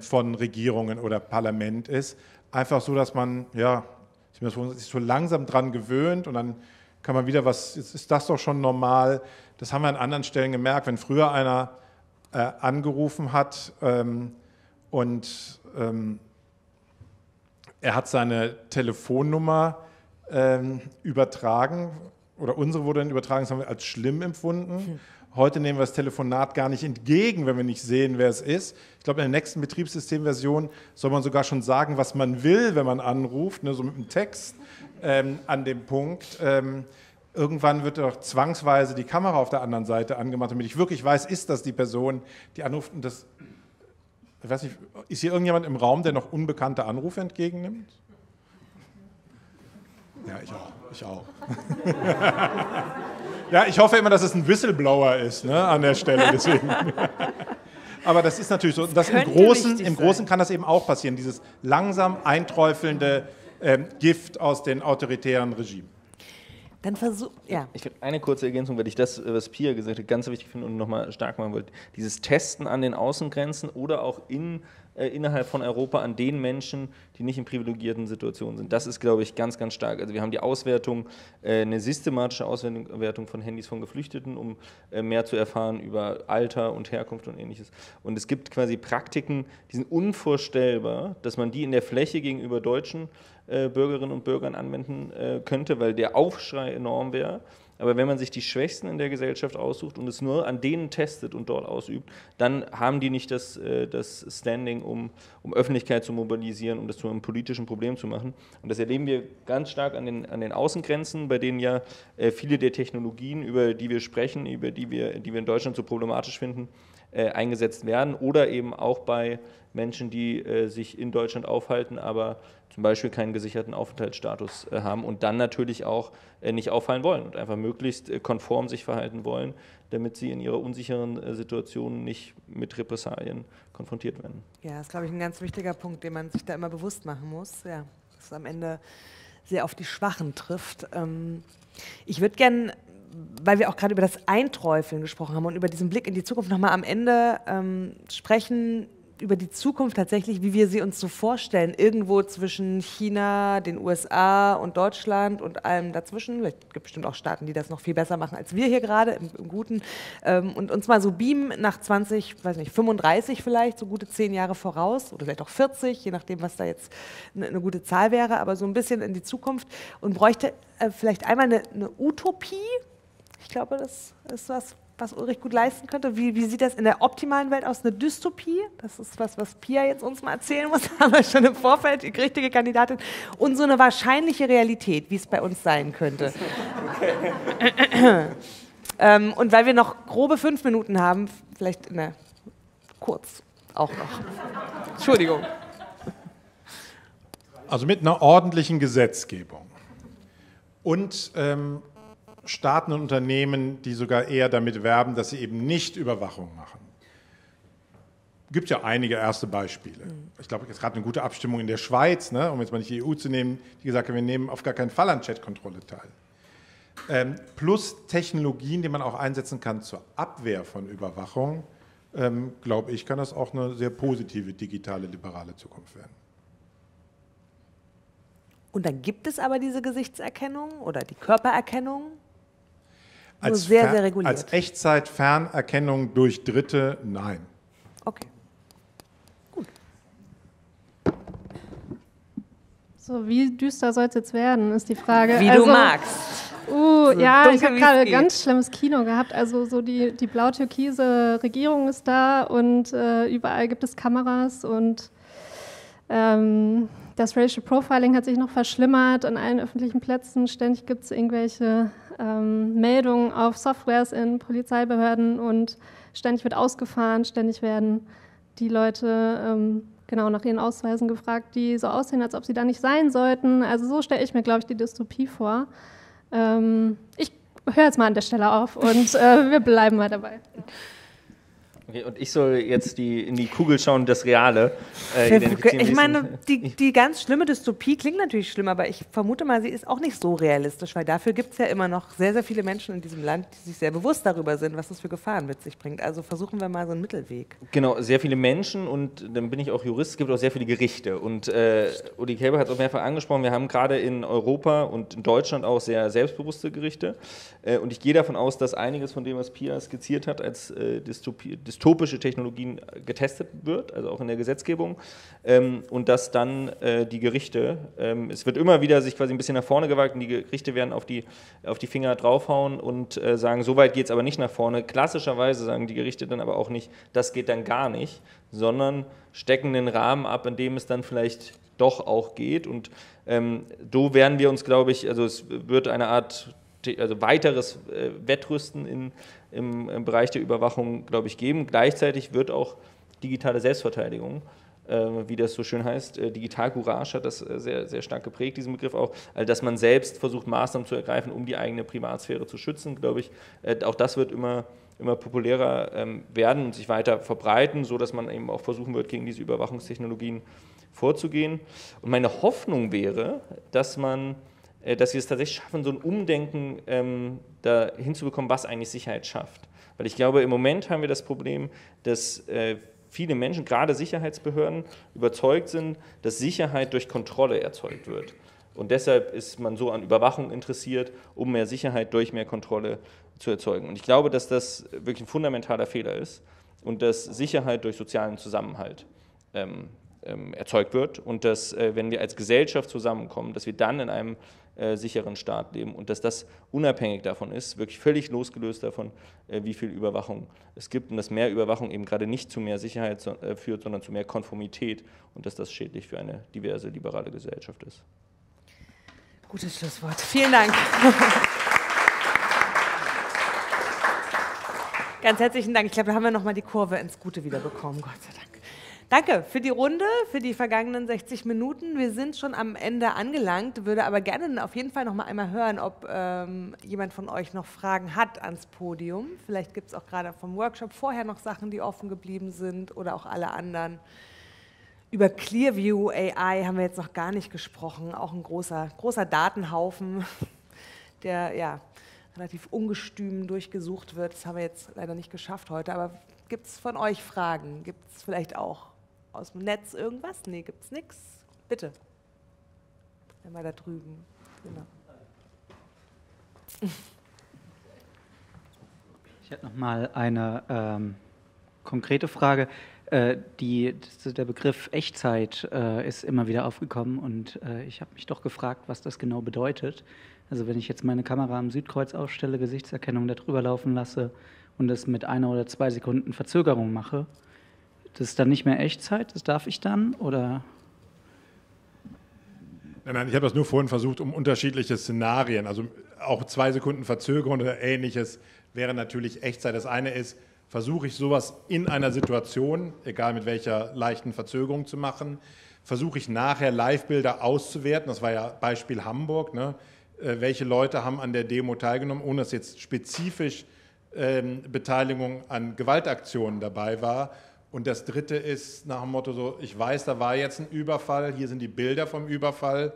von Regierungen oder Parlament ist. Einfach so, dass man ja, sich so langsam dran gewöhnt und dann kann man wieder was, jetzt ist das doch schon normal. Das haben wir an anderen Stellen gemerkt, wenn früher einer äh, angerufen hat ähm, und ähm, er hat seine Telefonnummer ähm, übertragen oder unsere wurde dann übertragen, das haben wir als schlimm empfunden. Heute nehmen wir das Telefonat gar nicht entgegen, wenn wir nicht sehen, wer es ist. Ich glaube, in der nächsten Betriebssystemversion soll man sogar schon sagen, was man will, wenn man anruft, ne, so mit einem Text ähm, an dem Punkt. Ähm, irgendwann wird doch zwangsweise die Kamera auf der anderen Seite angemacht, damit ich wirklich weiß, ist das die Person, die anruft. Und das, ich weiß nicht, ist hier irgendjemand im Raum, der noch unbekannte Anrufe entgegennimmt? Ja, ich auch. Ich auch. Ja, ich hoffe immer, dass es ein Whistleblower ist ne, an der Stelle. Deswegen. Aber das ist natürlich so. Das im, Großen, Im Großen kann das eben auch passieren, dieses langsam einträufelnde äh, Gift aus den autoritären Regimen. Dann versuch, ja. Ich habe eine kurze Ergänzung, weil ich das, was Pia gesagt hat, ganz wichtig finde und nochmal stark machen wollte. Dieses Testen an den Außengrenzen oder auch in äh, innerhalb von Europa an den Menschen, die nicht in privilegierten Situationen sind. Das ist, glaube ich, ganz, ganz stark. Also wir haben die Auswertung, äh, eine systematische Auswertung von Handys von Geflüchteten, um äh, mehr zu erfahren über Alter und Herkunft und ähnliches. Und es gibt quasi Praktiken, die sind unvorstellbar, dass man die in der Fläche gegenüber deutschen Bürgerinnen und Bürgern anwenden könnte, weil der Aufschrei enorm wäre. Aber wenn man sich die Schwächsten in der Gesellschaft aussucht und es nur an denen testet und dort ausübt, dann haben die nicht das, äh, das Standing, um, um Öffentlichkeit zu mobilisieren, um das zu einem politischen Problem zu machen. Und das erleben wir ganz stark an den, an den Außengrenzen, bei denen ja äh, viele der Technologien, über die wir sprechen, über die wir, die wir in Deutschland so problematisch finden, äh, eingesetzt werden oder eben auch bei Menschen, die äh, sich in Deutschland aufhalten, aber zum Beispiel keinen gesicherten Aufenthaltsstatus äh, haben und dann natürlich auch äh, nicht auffallen wollen und einfach möglichst äh, konform sich verhalten wollen, damit sie in ihrer unsicheren äh, Situation nicht mit Repressalien konfrontiert werden. Ja, das ist, glaube ich, ein ganz wichtiger Punkt, den man sich da immer bewusst machen muss. Ja, dass es am Ende sehr auf die Schwachen trifft. Ähm, ich würde gerne weil wir auch gerade über das Einträufeln gesprochen haben und über diesen Blick in die Zukunft nochmal am Ende ähm, sprechen über die Zukunft tatsächlich, wie wir sie uns so vorstellen, irgendwo zwischen China, den USA und Deutschland und allem dazwischen. Es gibt bestimmt auch Staaten, die das noch viel besser machen als wir hier gerade, im, im Guten. Ähm, und uns mal so beamen nach 20, weiß nicht, 35 vielleicht, so gute zehn Jahre voraus oder vielleicht auch 40, je nachdem, was da jetzt eine, eine gute Zahl wäre, aber so ein bisschen in die Zukunft und bräuchte äh, vielleicht einmal eine, eine Utopie, ich glaube, das ist was, was Ulrich gut leisten könnte. Wie, wie, sieht das in der optimalen Welt aus? Eine Dystopie? Das ist was, was Pia jetzt uns mal erzählen muss. Haben wir schon im Vorfeld die richtige Kandidatin. Und so eine wahrscheinliche Realität, wie es bei uns sein könnte. ähm, und weil wir noch grobe fünf Minuten haben, vielleicht ne, kurz auch noch. Entschuldigung. Also mit einer ordentlichen Gesetzgebung und ähm, Staaten und Unternehmen, die sogar eher damit werben, dass sie eben nicht Überwachung machen. Es gibt ja einige erste Beispiele. Ich glaube, es gab eine gute Abstimmung in der Schweiz, ne, um jetzt mal nicht die EU zu nehmen, die gesagt hat, wir nehmen auf gar keinen Fall an Chatkontrolle teil. Ähm, plus Technologien, die man auch einsetzen kann zur Abwehr von Überwachung, ähm, glaube ich, kann das auch eine sehr positive digitale, liberale Zukunft werden. Und dann gibt es aber diese Gesichtserkennung oder die Körpererkennung als, sehr, sehr reguliert. Als Echtzeitfernerkennung durch Dritte, nein. Okay. Gut. So, wie düster soll es jetzt werden, ist die Frage. Wie also, du magst. Uh, so ja, ich habe gerade ganz schlimmes Kino gehabt. Also so die, die blau-türkise Regierung ist da und äh, überall gibt es Kameras und ähm, das Racial Profiling hat sich noch verschlimmert an allen öffentlichen Plätzen. Ständig gibt es irgendwelche ähm, Meldungen auf Softwares in Polizeibehörden und ständig wird ausgefahren, ständig werden die Leute ähm, genau nach ihren Ausweisen gefragt, die so aussehen, als ob sie da nicht sein sollten. Also so stelle ich mir, glaube ich, die Dystopie vor. Ähm, ich höre jetzt mal an der Stelle auf und äh, wir bleiben mal dabei. Okay, und ich soll jetzt die, in die Kugel schauen das Reale äh, identifizieren. Ich meine, die, die ganz schlimme Dystopie klingt natürlich schlimm, aber ich vermute mal, sie ist auch nicht so realistisch, weil dafür gibt es ja immer noch sehr, sehr viele Menschen in diesem Land, die sich sehr bewusst darüber sind, was das für Gefahren mit sich bringt. Also versuchen wir mal so einen Mittelweg. Genau, sehr viele Menschen und dann bin ich auch Jurist, es gibt auch sehr viele Gerichte. Und äh, Uli Kelber hat es auch mehrfach angesprochen, wir haben gerade in Europa und in Deutschland auch sehr selbstbewusste Gerichte. Äh, und ich gehe davon aus, dass einiges von dem, was Pia skizziert hat, als äh, Dystopie, dystopische Technologien getestet wird, also auch in der Gesetzgebung, ähm, und dass dann äh, die Gerichte, ähm, es wird immer wieder sich quasi ein bisschen nach vorne gewagt und die Gerichte werden auf die, auf die Finger draufhauen und äh, sagen, so weit geht es aber nicht nach vorne. Klassischerweise sagen die Gerichte dann aber auch nicht, das geht dann gar nicht, sondern stecken den Rahmen ab, in dem es dann vielleicht doch auch geht. Und ähm, so werden wir uns, glaube ich, also es wird eine Art also weiteres äh, Wettrüsten in, im, im, Bereich der Überwachung, glaube ich, geben. Gleichzeitig wird auch digitale Selbstverteidigung, äh, wie das so schön heißt, äh, Digital Courage hat das äh, sehr, sehr stark geprägt, diesen Begriff auch, also dass man selbst versucht, Maßnahmen zu ergreifen, um die eigene Privatsphäre zu schützen, glaube ich. Äh, auch das wird immer immer populärer ähm, werden und sich weiter verbreiten, sodass man eben auch versuchen wird, gegen diese Überwachungstechnologien vorzugehen. Und meine Hoffnung wäre, dass man dass wir es tatsächlich schaffen, so ein Umdenken ähm, da hinzubekommen, was eigentlich Sicherheit schafft. Weil ich glaube, im Moment haben wir das Problem, dass äh, viele Menschen, gerade Sicherheitsbehörden, überzeugt sind, dass Sicherheit durch Kontrolle erzeugt wird. Und deshalb ist man so an Überwachung interessiert, um mehr Sicherheit durch mehr Kontrolle zu erzeugen. Und ich glaube, dass das wirklich ein fundamentaler Fehler ist und dass Sicherheit durch sozialen Zusammenhalt ähm, erzeugt wird und dass, äh, wenn wir als Gesellschaft zusammenkommen, dass wir dann in einem äh, sicheren Staat leben und dass das unabhängig davon ist, wirklich völlig losgelöst davon, äh, wie viel Überwachung es gibt und dass mehr Überwachung eben gerade nicht zu mehr Sicherheit so, äh, führt, sondern zu mehr Konformität und dass das schädlich für eine diverse, liberale Gesellschaft ist. Gutes Schlusswort. Vielen Dank. Ganz herzlichen Dank. Ich glaube, da haben wir nochmal die Kurve ins Gute wieder bekommen, Gott sei Dank. Danke für die Runde, für die vergangenen 60 Minuten. Wir sind schon am Ende angelangt, würde aber gerne auf jeden Fall noch mal einmal hören, ob ähm, jemand von euch noch Fragen hat ans Podium. Vielleicht gibt es auch gerade vom Workshop vorher noch Sachen, die offen geblieben sind oder auch alle anderen. Über Clearview AI haben wir jetzt noch gar nicht gesprochen. Auch ein großer, großer Datenhaufen, der ja relativ ungestüm durchgesucht wird. Das haben wir jetzt leider nicht geschafft heute. Aber gibt es von euch Fragen? Gibt es vielleicht auch aus dem Netz irgendwas? Nee, gibt es nichts? Bitte. Einmal da drüben. Genau. Ich hätte noch mal eine ähm, konkrete Frage. Äh, die, der Begriff Echtzeit äh, ist immer wieder aufgekommen und äh, ich habe mich doch gefragt, was das genau bedeutet. Also wenn ich jetzt meine Kamera am Südkreuz aufstelle, Gesichtserkennung darüber laufen lasse und es mit einer oder zwei Sekunden Verzögerung mache, das ist dann nicht mehr Echtzeit, das darf ich dann oder? Nein, nein, ich habe das nur vorhin versucht, um unterschiedliche Szenarien, also auch zwei Sekunden Verzögerung oder ähnliches wäre natürlich Echtzeit. Das eine ist, versuche ich sowas in einer Situation, egal mit welcher leichten Verzögerung zu machen, versuche ich nachher Live-Bilder auszuwerten, das war ja Beispiel Hamburg, ne? Äh, welche Leute haben an der Demo teilgenommen, ohne dass jetzt spezifisch ähm, Beteiligung an Gewaltaktionen dabei war. Und das Dritte ist nach dem Motto so, ich weiß, da war jetzt ein Überfall, hier sind die Bilder vom Überfall.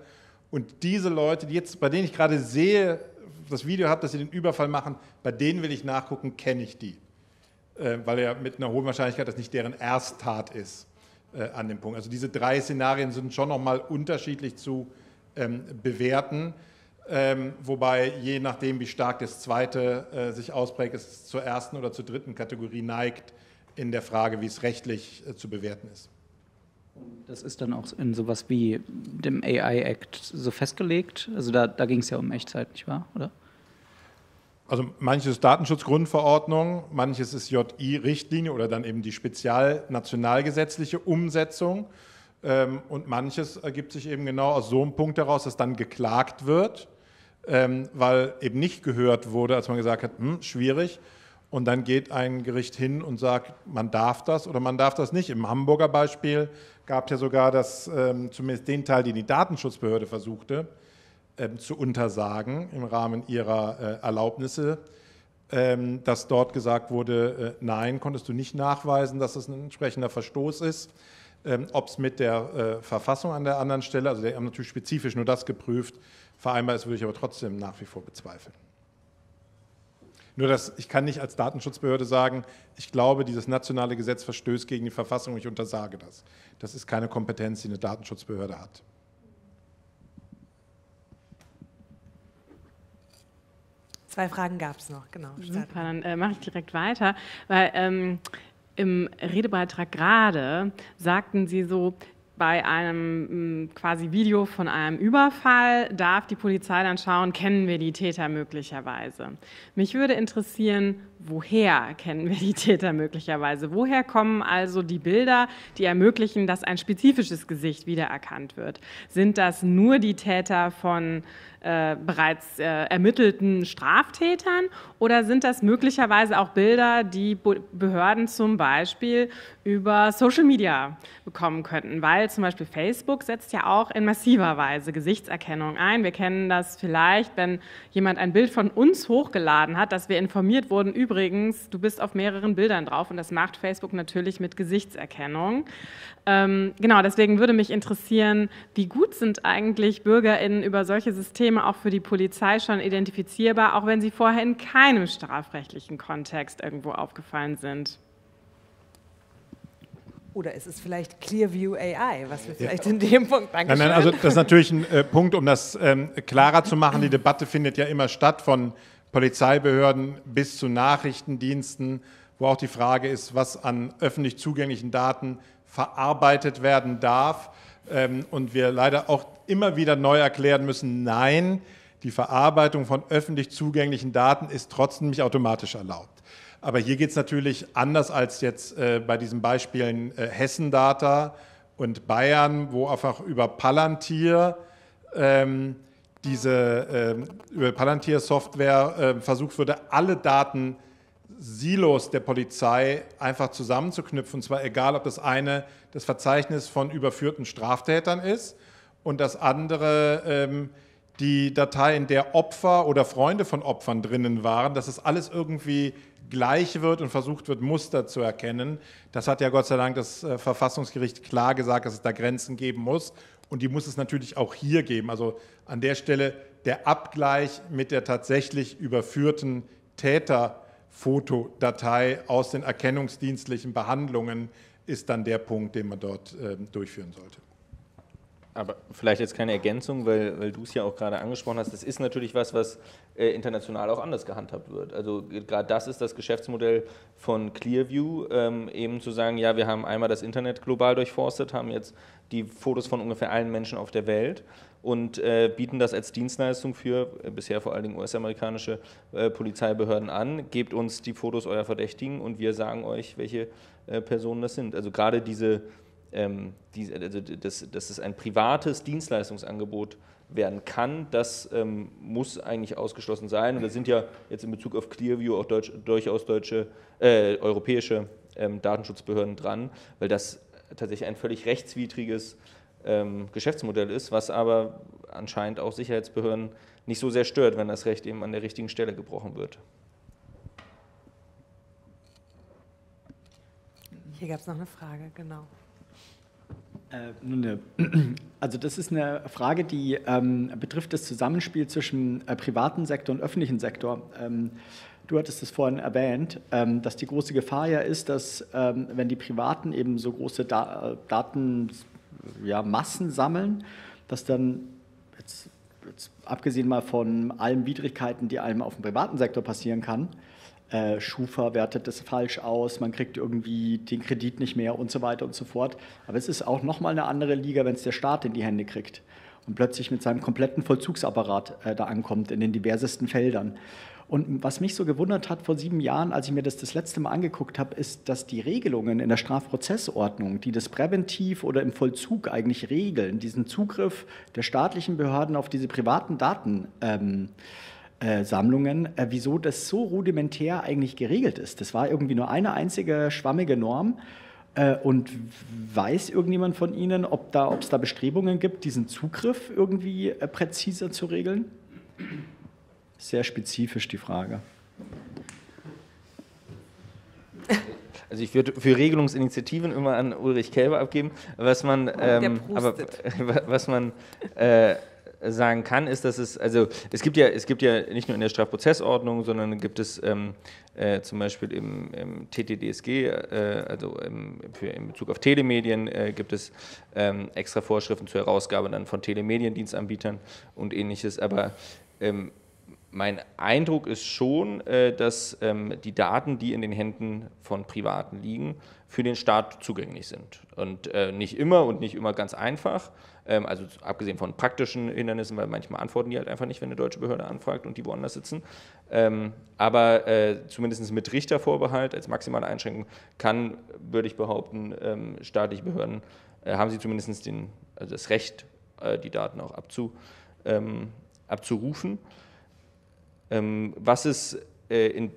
Und diese Leute, die jetzt, bei denen ich gerade sehe, das Video habe, dass sie den Überfall machen, bei denen will ich nachgucken, kenne ich die. Äh, weil ja mit einer hohen Wahrscheinlichkeit das nicht deren Ersttat ist äh, an dem Punkt. Also diese drei Szenarien sind schon nochmal unterschiedlich zu ähm, bewerten. Ähm, wobei je nachdem, wie stark das zweite äh, sich ausprägt, es zur ersten oder zur dritten Kategorie neigt in der Frage, wie es rechtlich äh, zu bewerten ist. Das ist dann auch in sowas wie dem AI Act so festgelegt. Also da, da ging es ja um Echtzeit, nicht wahr? Oder? Also manches ist Datenschutzgrundverordnung, manches ist JI-Richtlinie oder dann eben die spezialnationalgesetzliche Umsetzung. Ähm, und manches ergibt sich eben genau aus so einem Punkt heraus, dass dann geklagt wird ähm, weil eben nicht gehört wurde, als man gesagt hat, hm, schwierig. Und dann geht ein Gericht hin und sagt, man darf das oder man darf das nicht. Im Hamburger Beispiel gab es ja sogar das, ähm, zumindest den Teil, den die Datenschutzbehörde versuchte ähm, zu untersagen im Rahmen ihrer äh, Erlaubnisse, ähm, dass dort gesagt wurde, äh, nein, konntest du nicht nachweisen, dass es ein entsprechender Verstoß ist. Ob es mit der äh, Verfassung an der anderen Stelle, also die haben natürlich spezifisch nur das geprüft, vereinbar ist, würde ich aber trotzdem nach wie vor bezweifeln. Nur, dass ich kann nicht als Datenschutzbehörde sagen, ich glaube, dieses nationale Gesetz verstößt gegen die Verfassung, ich untersage das. Das ist keine Kompetenz, die eine Datenschutzbehörde hat. Zwei Fragen gab es noch, genau. Super, dann äh, mache ich direkt weiter, weil ähm, im Redebeitrag gerade sagten Sie so, bei einem mm, quasi Video von einem Überfall darf die Polizei dann schauen, kennen wir die Täter möglicherweise. Mich würde interessieren, woher kennen wir die Täter möglicherweise? Woher kommen also die Bilder, die ermöglichen, dass ein spezifisches Gesicht wiedererkannt wird? Sind das nur die Täter von äh, bereits äh, ermittelten Straftätern oder sind das möglicherweise auch Bilder, die Behörden zum Beispiel über Social Media bekommen könnten? Weil zum Beispiel Facebook setzt ja auch in massiver Weise Gesichtserkennung ein. Wir kennen das vielleicht, wenn jemand ein Bild von uns hochgeladen hat, dass wir informiert wurden, übrigens, du bist auf mehreren Bildern drauf und das macht Facebook natürlich mit Gesichtserkennung. Ähm, genau, deswegen würde mich interessieren, wie gut sind eigentlich BürgerInnen über solche Systeme auch für die Polizei schon identifizierbar, auch wenn sie vorher in keinem strafrechtlichen Kontext irgendwo aufgefallen sind? Oder ist es vielleicht Clearview AI, was wir vielleicht ja. in dem Punkt Nein, nein, also das ist natürlich ein äh, Punkt, um das ähm, klarer zu machen. Die Debatte findet ja immer statt von Polizeibehörden bis zu Nachrichtendiensten, wo auch die Frage ist, was an öffentlich zugänglichen Daten verarbeitet werden darf. Ähm, und wir leider auch immer wieder neu erklären müssen, nein, die Verarbeitung von öffentlich zugänglichen Daten ist trotzdem nicht automatisch erlaubt. Aber hier geht es natürlich anders als jetzt äh, bei diesen Beispielen äh, Hessen-Data und Bayern, wo einfach über Palantir ähm, diese äh, über Palantir-Software äh, versucht wurde, alle Daten Silos der Polizei einfach zusammenzuknüpfen. Und zwar egal, ob das eine das Verzeichnis von überführten Straftätern ist und das andere ähm, die Datei, in der Opfer oder Freunde von Opfern drinnen waren, dass es alles irgendwie gleich wird und versucht wird, Muster zu erkennen. Das hat ja Gott sei Dank das äh, Verfassungsgericht klar gesagt, dass es da Grenzen geben muss. Und die muss es natürlich auch hier geben. Also an der Stelle der Abgleich mit der tatsächlich überführten Täterfotodatei aus den erkennungsdienstlichen Behandlungen ist dann der Punkt, den man dort äh, durchführen sollte. Aber vielleicht jetzt keine Ergänzung, weil, weil du es ja auch gerade angesprochen hast. Das ist natürlich was, was äh, international auch anders gehandhabt wird. Also gerade das ist das Geschäftsmodell von Clearview, ähm, eben zu sagen, ja, wir haben einmal das Internet global durchforstet, haben jetzt die Fotos von ungefähr allen Menschen auf der Welt und äh, bieten das als Dienstleistung für äh, bisher vor allen Dingen US-amerikanische äh, Polizeibehörden an. Gebt uns die Fotos eurer Verdächtigen und wir sagen euch, welche äh, Personen das sind. Also gerade diese ähm, die, also dass, dass es ein privates Dienstleistungsangebot werden kann, das ähm, muss eigentlich ausgeschlossen sein. Und da sind ja jetzt in Bezug auf Clearview auch Deutsch, durchaus deutsche, äh, europäische ähm, Datenschutzbehörden dran, weil das tatsächlich ein völlig rechtswidriges ähm, Geschäftsmodell ist, was aber anscheinend auch Sicherheitsbehörden nicht so sehr stört, wenn das Recht eben an der richtigen Stelle gebrochen wird. Hier gab es noch eine Frage, genau. Äh, also das ist eine Frage, die ähm, betrifft das Zusammenspiel zwischen äh, privaten Sektor und öffentlichen Sektor. Ähm, du hattest es vorhin erwähnt, ähm, dass die große Gefahr ja ist, dass ähm, wenn die Privaten eben so große da Datenmassen ja, sammeln, dass dann jetzt, jetzt abgesehen mal von allen Widrigkeiten, die einem auf dem privaten Sektor passieren kann, äh, Schufa wertet das falsch aus, man kriegt irgendwie den Kredit nicht mehr und so weiter und so fort. Aber es ist auch nochmal eine andere Liga, wenn es der Staat in die Hände kriegt und plötzlich mit seinem kompletten Vollzugsapparat äh, da ankommt in den diversesten Feldern. Und was mich so gewundert hat vor sieben Jahren, als ich mir das das letzte Mal angeguckt habe, ist, dass die Regelungen in der Strafprozessordnung, die das präventiv oder im Vollzug eigentlich regeln, diesen Zugriff der staatlichen Behörden auf diese privaten Daten ähm, äh, Sammlungen, äh, wieso das so rudimentär eigentlich geregelt ist. Das war irgendwie nur eine einzige schwammige Norm. Äh, und weiß irgendjemand von Ihnen, ob da, es da Bestrebungen gibt, diesen Zugriff irgendwie äh, präziser zu regeln? Sehr spezifisch die Frage. Also ich würde für Regelungsinitiativen immer an Ulrich Kälber abgeben, was man, ähm, aber, was man äh, sagen kann, ist, dass es, also es gibt ja, es gibt ja nicht nur in der Strafprozessordnung, sondern gibt es ähm, äh, zum Beispiel im, im TTDSG, äh, also im, für, in Bezug auf Telemedien, äh, gibt es ähm, extra Vorschriften zur Herausgabe dann von Telemediendienstanbietern und ähnliches. Aber ähm, mein Eindruck ist schon, äh, dass ähm, die Daten, die in den Händen von Privaten liegen, für den Staat zugänglich sind. Und äh, nicht immer und nicht immer ganz einfach. Ähm, also abgesehen von praktischen Hindernissen, weil manchmal antworten die halt einfach nicht, wenn eine deutsche Behörde anfragt und die woanders sitzen. Ähm, aber äh, zumindest mit Richtervorbehalt als maximale Einschränkung kann, würde ich behaupten, ähm, staatliche Behörden äh, haben sie zumindest den, also das Recht, äh, die Daten auch abzu, abzurufen. Was es äh, in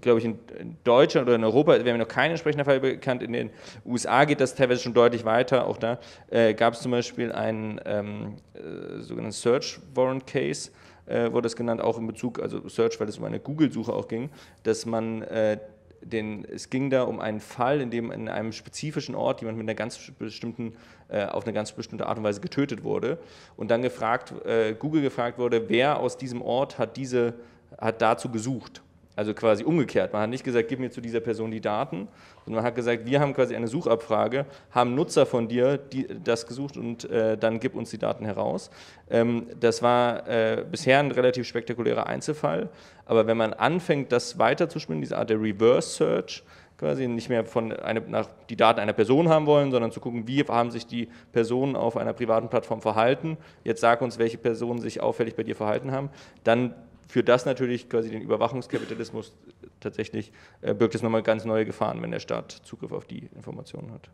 glaube ich, in Deutschland oder in Europa wäre mir noch kein entsprechender Fall bekannt. In den USA geht das teilweise schon deutlich weiter. Auch da äh, gab es zum Beispiel einen ähm, äh, sogenannten Search Warrant Case, äh, wurde das genannt, auch in Bezug, also Search, weil es um eine Google-Suche auch ging, dass man äh, den, es ging da um einen Fall, in dem in einem spezifischen Ort jemand mit einer ganz bestimmten, äh, auf eine ganz bestimmte Art und Weise getötet wurde und dann gefragt, äh, Google gefragt wurde, wer aus diesem Ort hat diese, hat dazu gesucht. Also quasi umgekehrt. Man hat nicht gesagt, gib mir zu dieser Person die Daten, sondern man hat gesagt, wir haben quasi eine Suchabfrage, haben Nutzer von dir die, das gesucht und äh, dann gib uns die Daten heraus. Ähm, das war äh, bisher ein relativ spektakulärer Einzelfall, aber wenn man anfängt, das weiterzuspielen, diese Art der Reverse Search, quasi nicht mehr von eine, nach die Daten einer Person haben wollen, sondern zu gucken, wie haben sich die Personen auf einer privaten Plattform verhalten. Jetzt sag uns, welche Personen sich auffällig bei dir verhalten haben. Dann führt das natürlich quasi den Überwachungskapitalismus tatsächlich, äh, birgt es nochmal ganz neue Gefahren, wenn der Staat Zugriff auf die Informationen hat.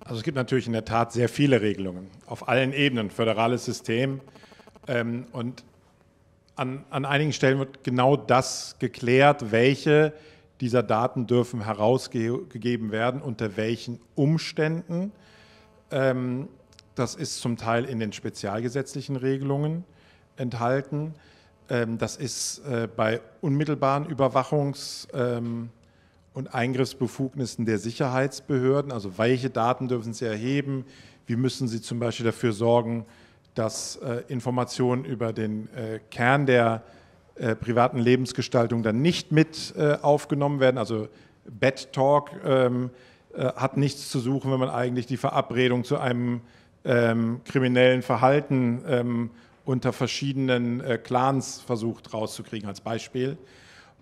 Also es gibt natürlich in der Tat sehr viele Regelungen auf allen Ebenen, föderales System. Ähm, und an, an einigen Stellen wird genau das geklärt, welche dieser Daten dürfen herausgegeben werden, unter welchen Umständen. Ähm, das ist zum Teil in den spezialgesetzlichen Regelungen enthalten. Ähm, das ist äh, bei unmittelbaren Überwachungs- ähm, und Eingriffsbefugnissen der Sicherheitsbehörden, also welche Daten dürfen sie erheben, wie müssen sie zum Beispiel dafür sorgen, dass äh, Informationen über den äh, Kern der privaten Lebensgestaltung dann nicht mit aufgenommen werden. Also Bed Talk ähm, hat nichts zu suchen, wenn man eigentlich die Verabredung zu einem ähm, kriminellen Verhalten ähm, unter verschiedenen äh, Clans versucht rauszukriegen als Beispiel.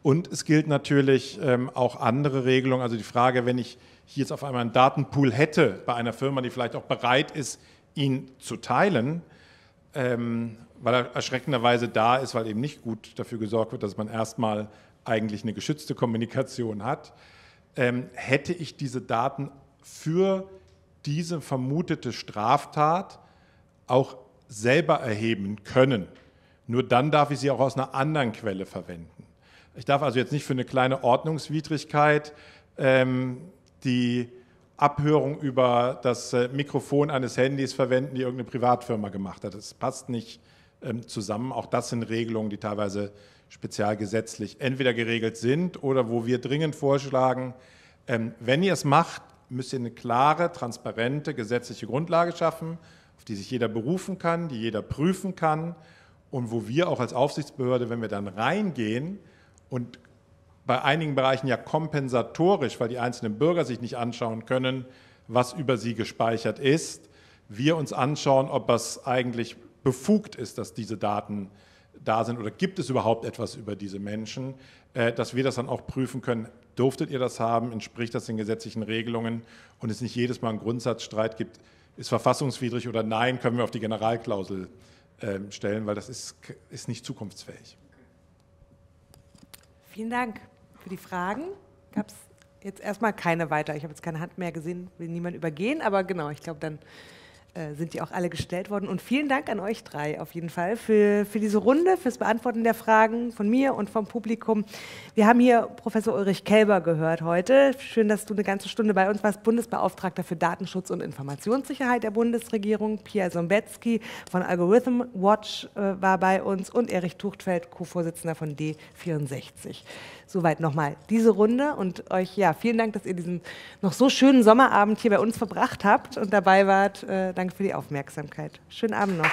Und es gilt natürlich ähm, auch andere Regelungen. Also die Frage, wenn ich hier jetzt auf einmal einen Datenpool hätte bei einer Firma, die vielleicht auch bereit ist, ihn zu teilen, ähm, weil er erschreckenderweise da ist, weil eben nicht gut dafür gesorgt wird, dass man erstmal eigentlich eine geschützte Kommunikation hat, ähm, hätte ich diese Daten für diese vermutete Straftat auch selber erheben können. Nur dann darf ich sie auch aus einer anderen Quelle verwenden. Ich darf also jetzt nicht für eine kleine Ordnungswidrigkeit ähm, die Abhörung über das äh, Mikrofon eines Handys verwenden, die irgendeine Privatfirma gemacht hat. Das passt nicht ähm, zusammen. Auch das sind Regelungen, die teilweise spezialgesetzlich entweder geregelt sind oder wo wir dringend vorschlagen, ähm, wenn ihr es macht, müsst ihr eine klare, transparente gesetzliche Grundlage schaffen, auf die sich jeder berufen kann, die jeder prüfen kann und wo wir auch als Aufsichtsbehörde, wenn wir dann reingehen und bei einigen Bereichen ja kompensatorisch, weil die einzelnen Bürger sich nicht anschauen können, was über sie gespeichert ist, wir uns anschauen, ob das eigentlich befugt ist, dass diese Daten da sind oder gibt es überhaupt etwas über diese Menschen, äh, dass wir das dann auch prüfen können, durftet ihr das haben, entspricht das den gesetzlichen Regelungen? Und es nicht jedes Mal einen Grundsatzstreit gibt, ist verfassungswidrig oder nein, können wir auf die Generalklausel äh, stellen, weil das ist, ist nicht zukunftsfähig. Vielen Dank für die Fragen. Gab es jetzt erstmal keine weiter. Ich habe jetzt keine Hand mehr gesehen, will niemand übergehen, aber genau, ich glaube, dann sind die auch alle gestellt worden. Und vielen Dank an euch drei auf jeden Fall für, für diese Runde, fürs Beantworten der Fragen von mir und vom Publikum. Wir haben hier Professor Ulrich Kelber gehört heute. Schön, dass du eine ganze Stunde bei uns warst. Bundesbeauftragter für Datenschutz und Informationssicherheit der Bundesregierung. Pia Sombetzky von Algorithm Watch äh, war bei uns und Erich Tuchtfeld, Co-Vorsitzender von D64. Soweit nochmal diese Runde und euch ja vielen Dank, dass ihr diesen noch so schönen Sommerabend hier bei uns verbracht habt und dabei wart. Äh, danke für die Aufmerksamkeit. Schönen Abend noch.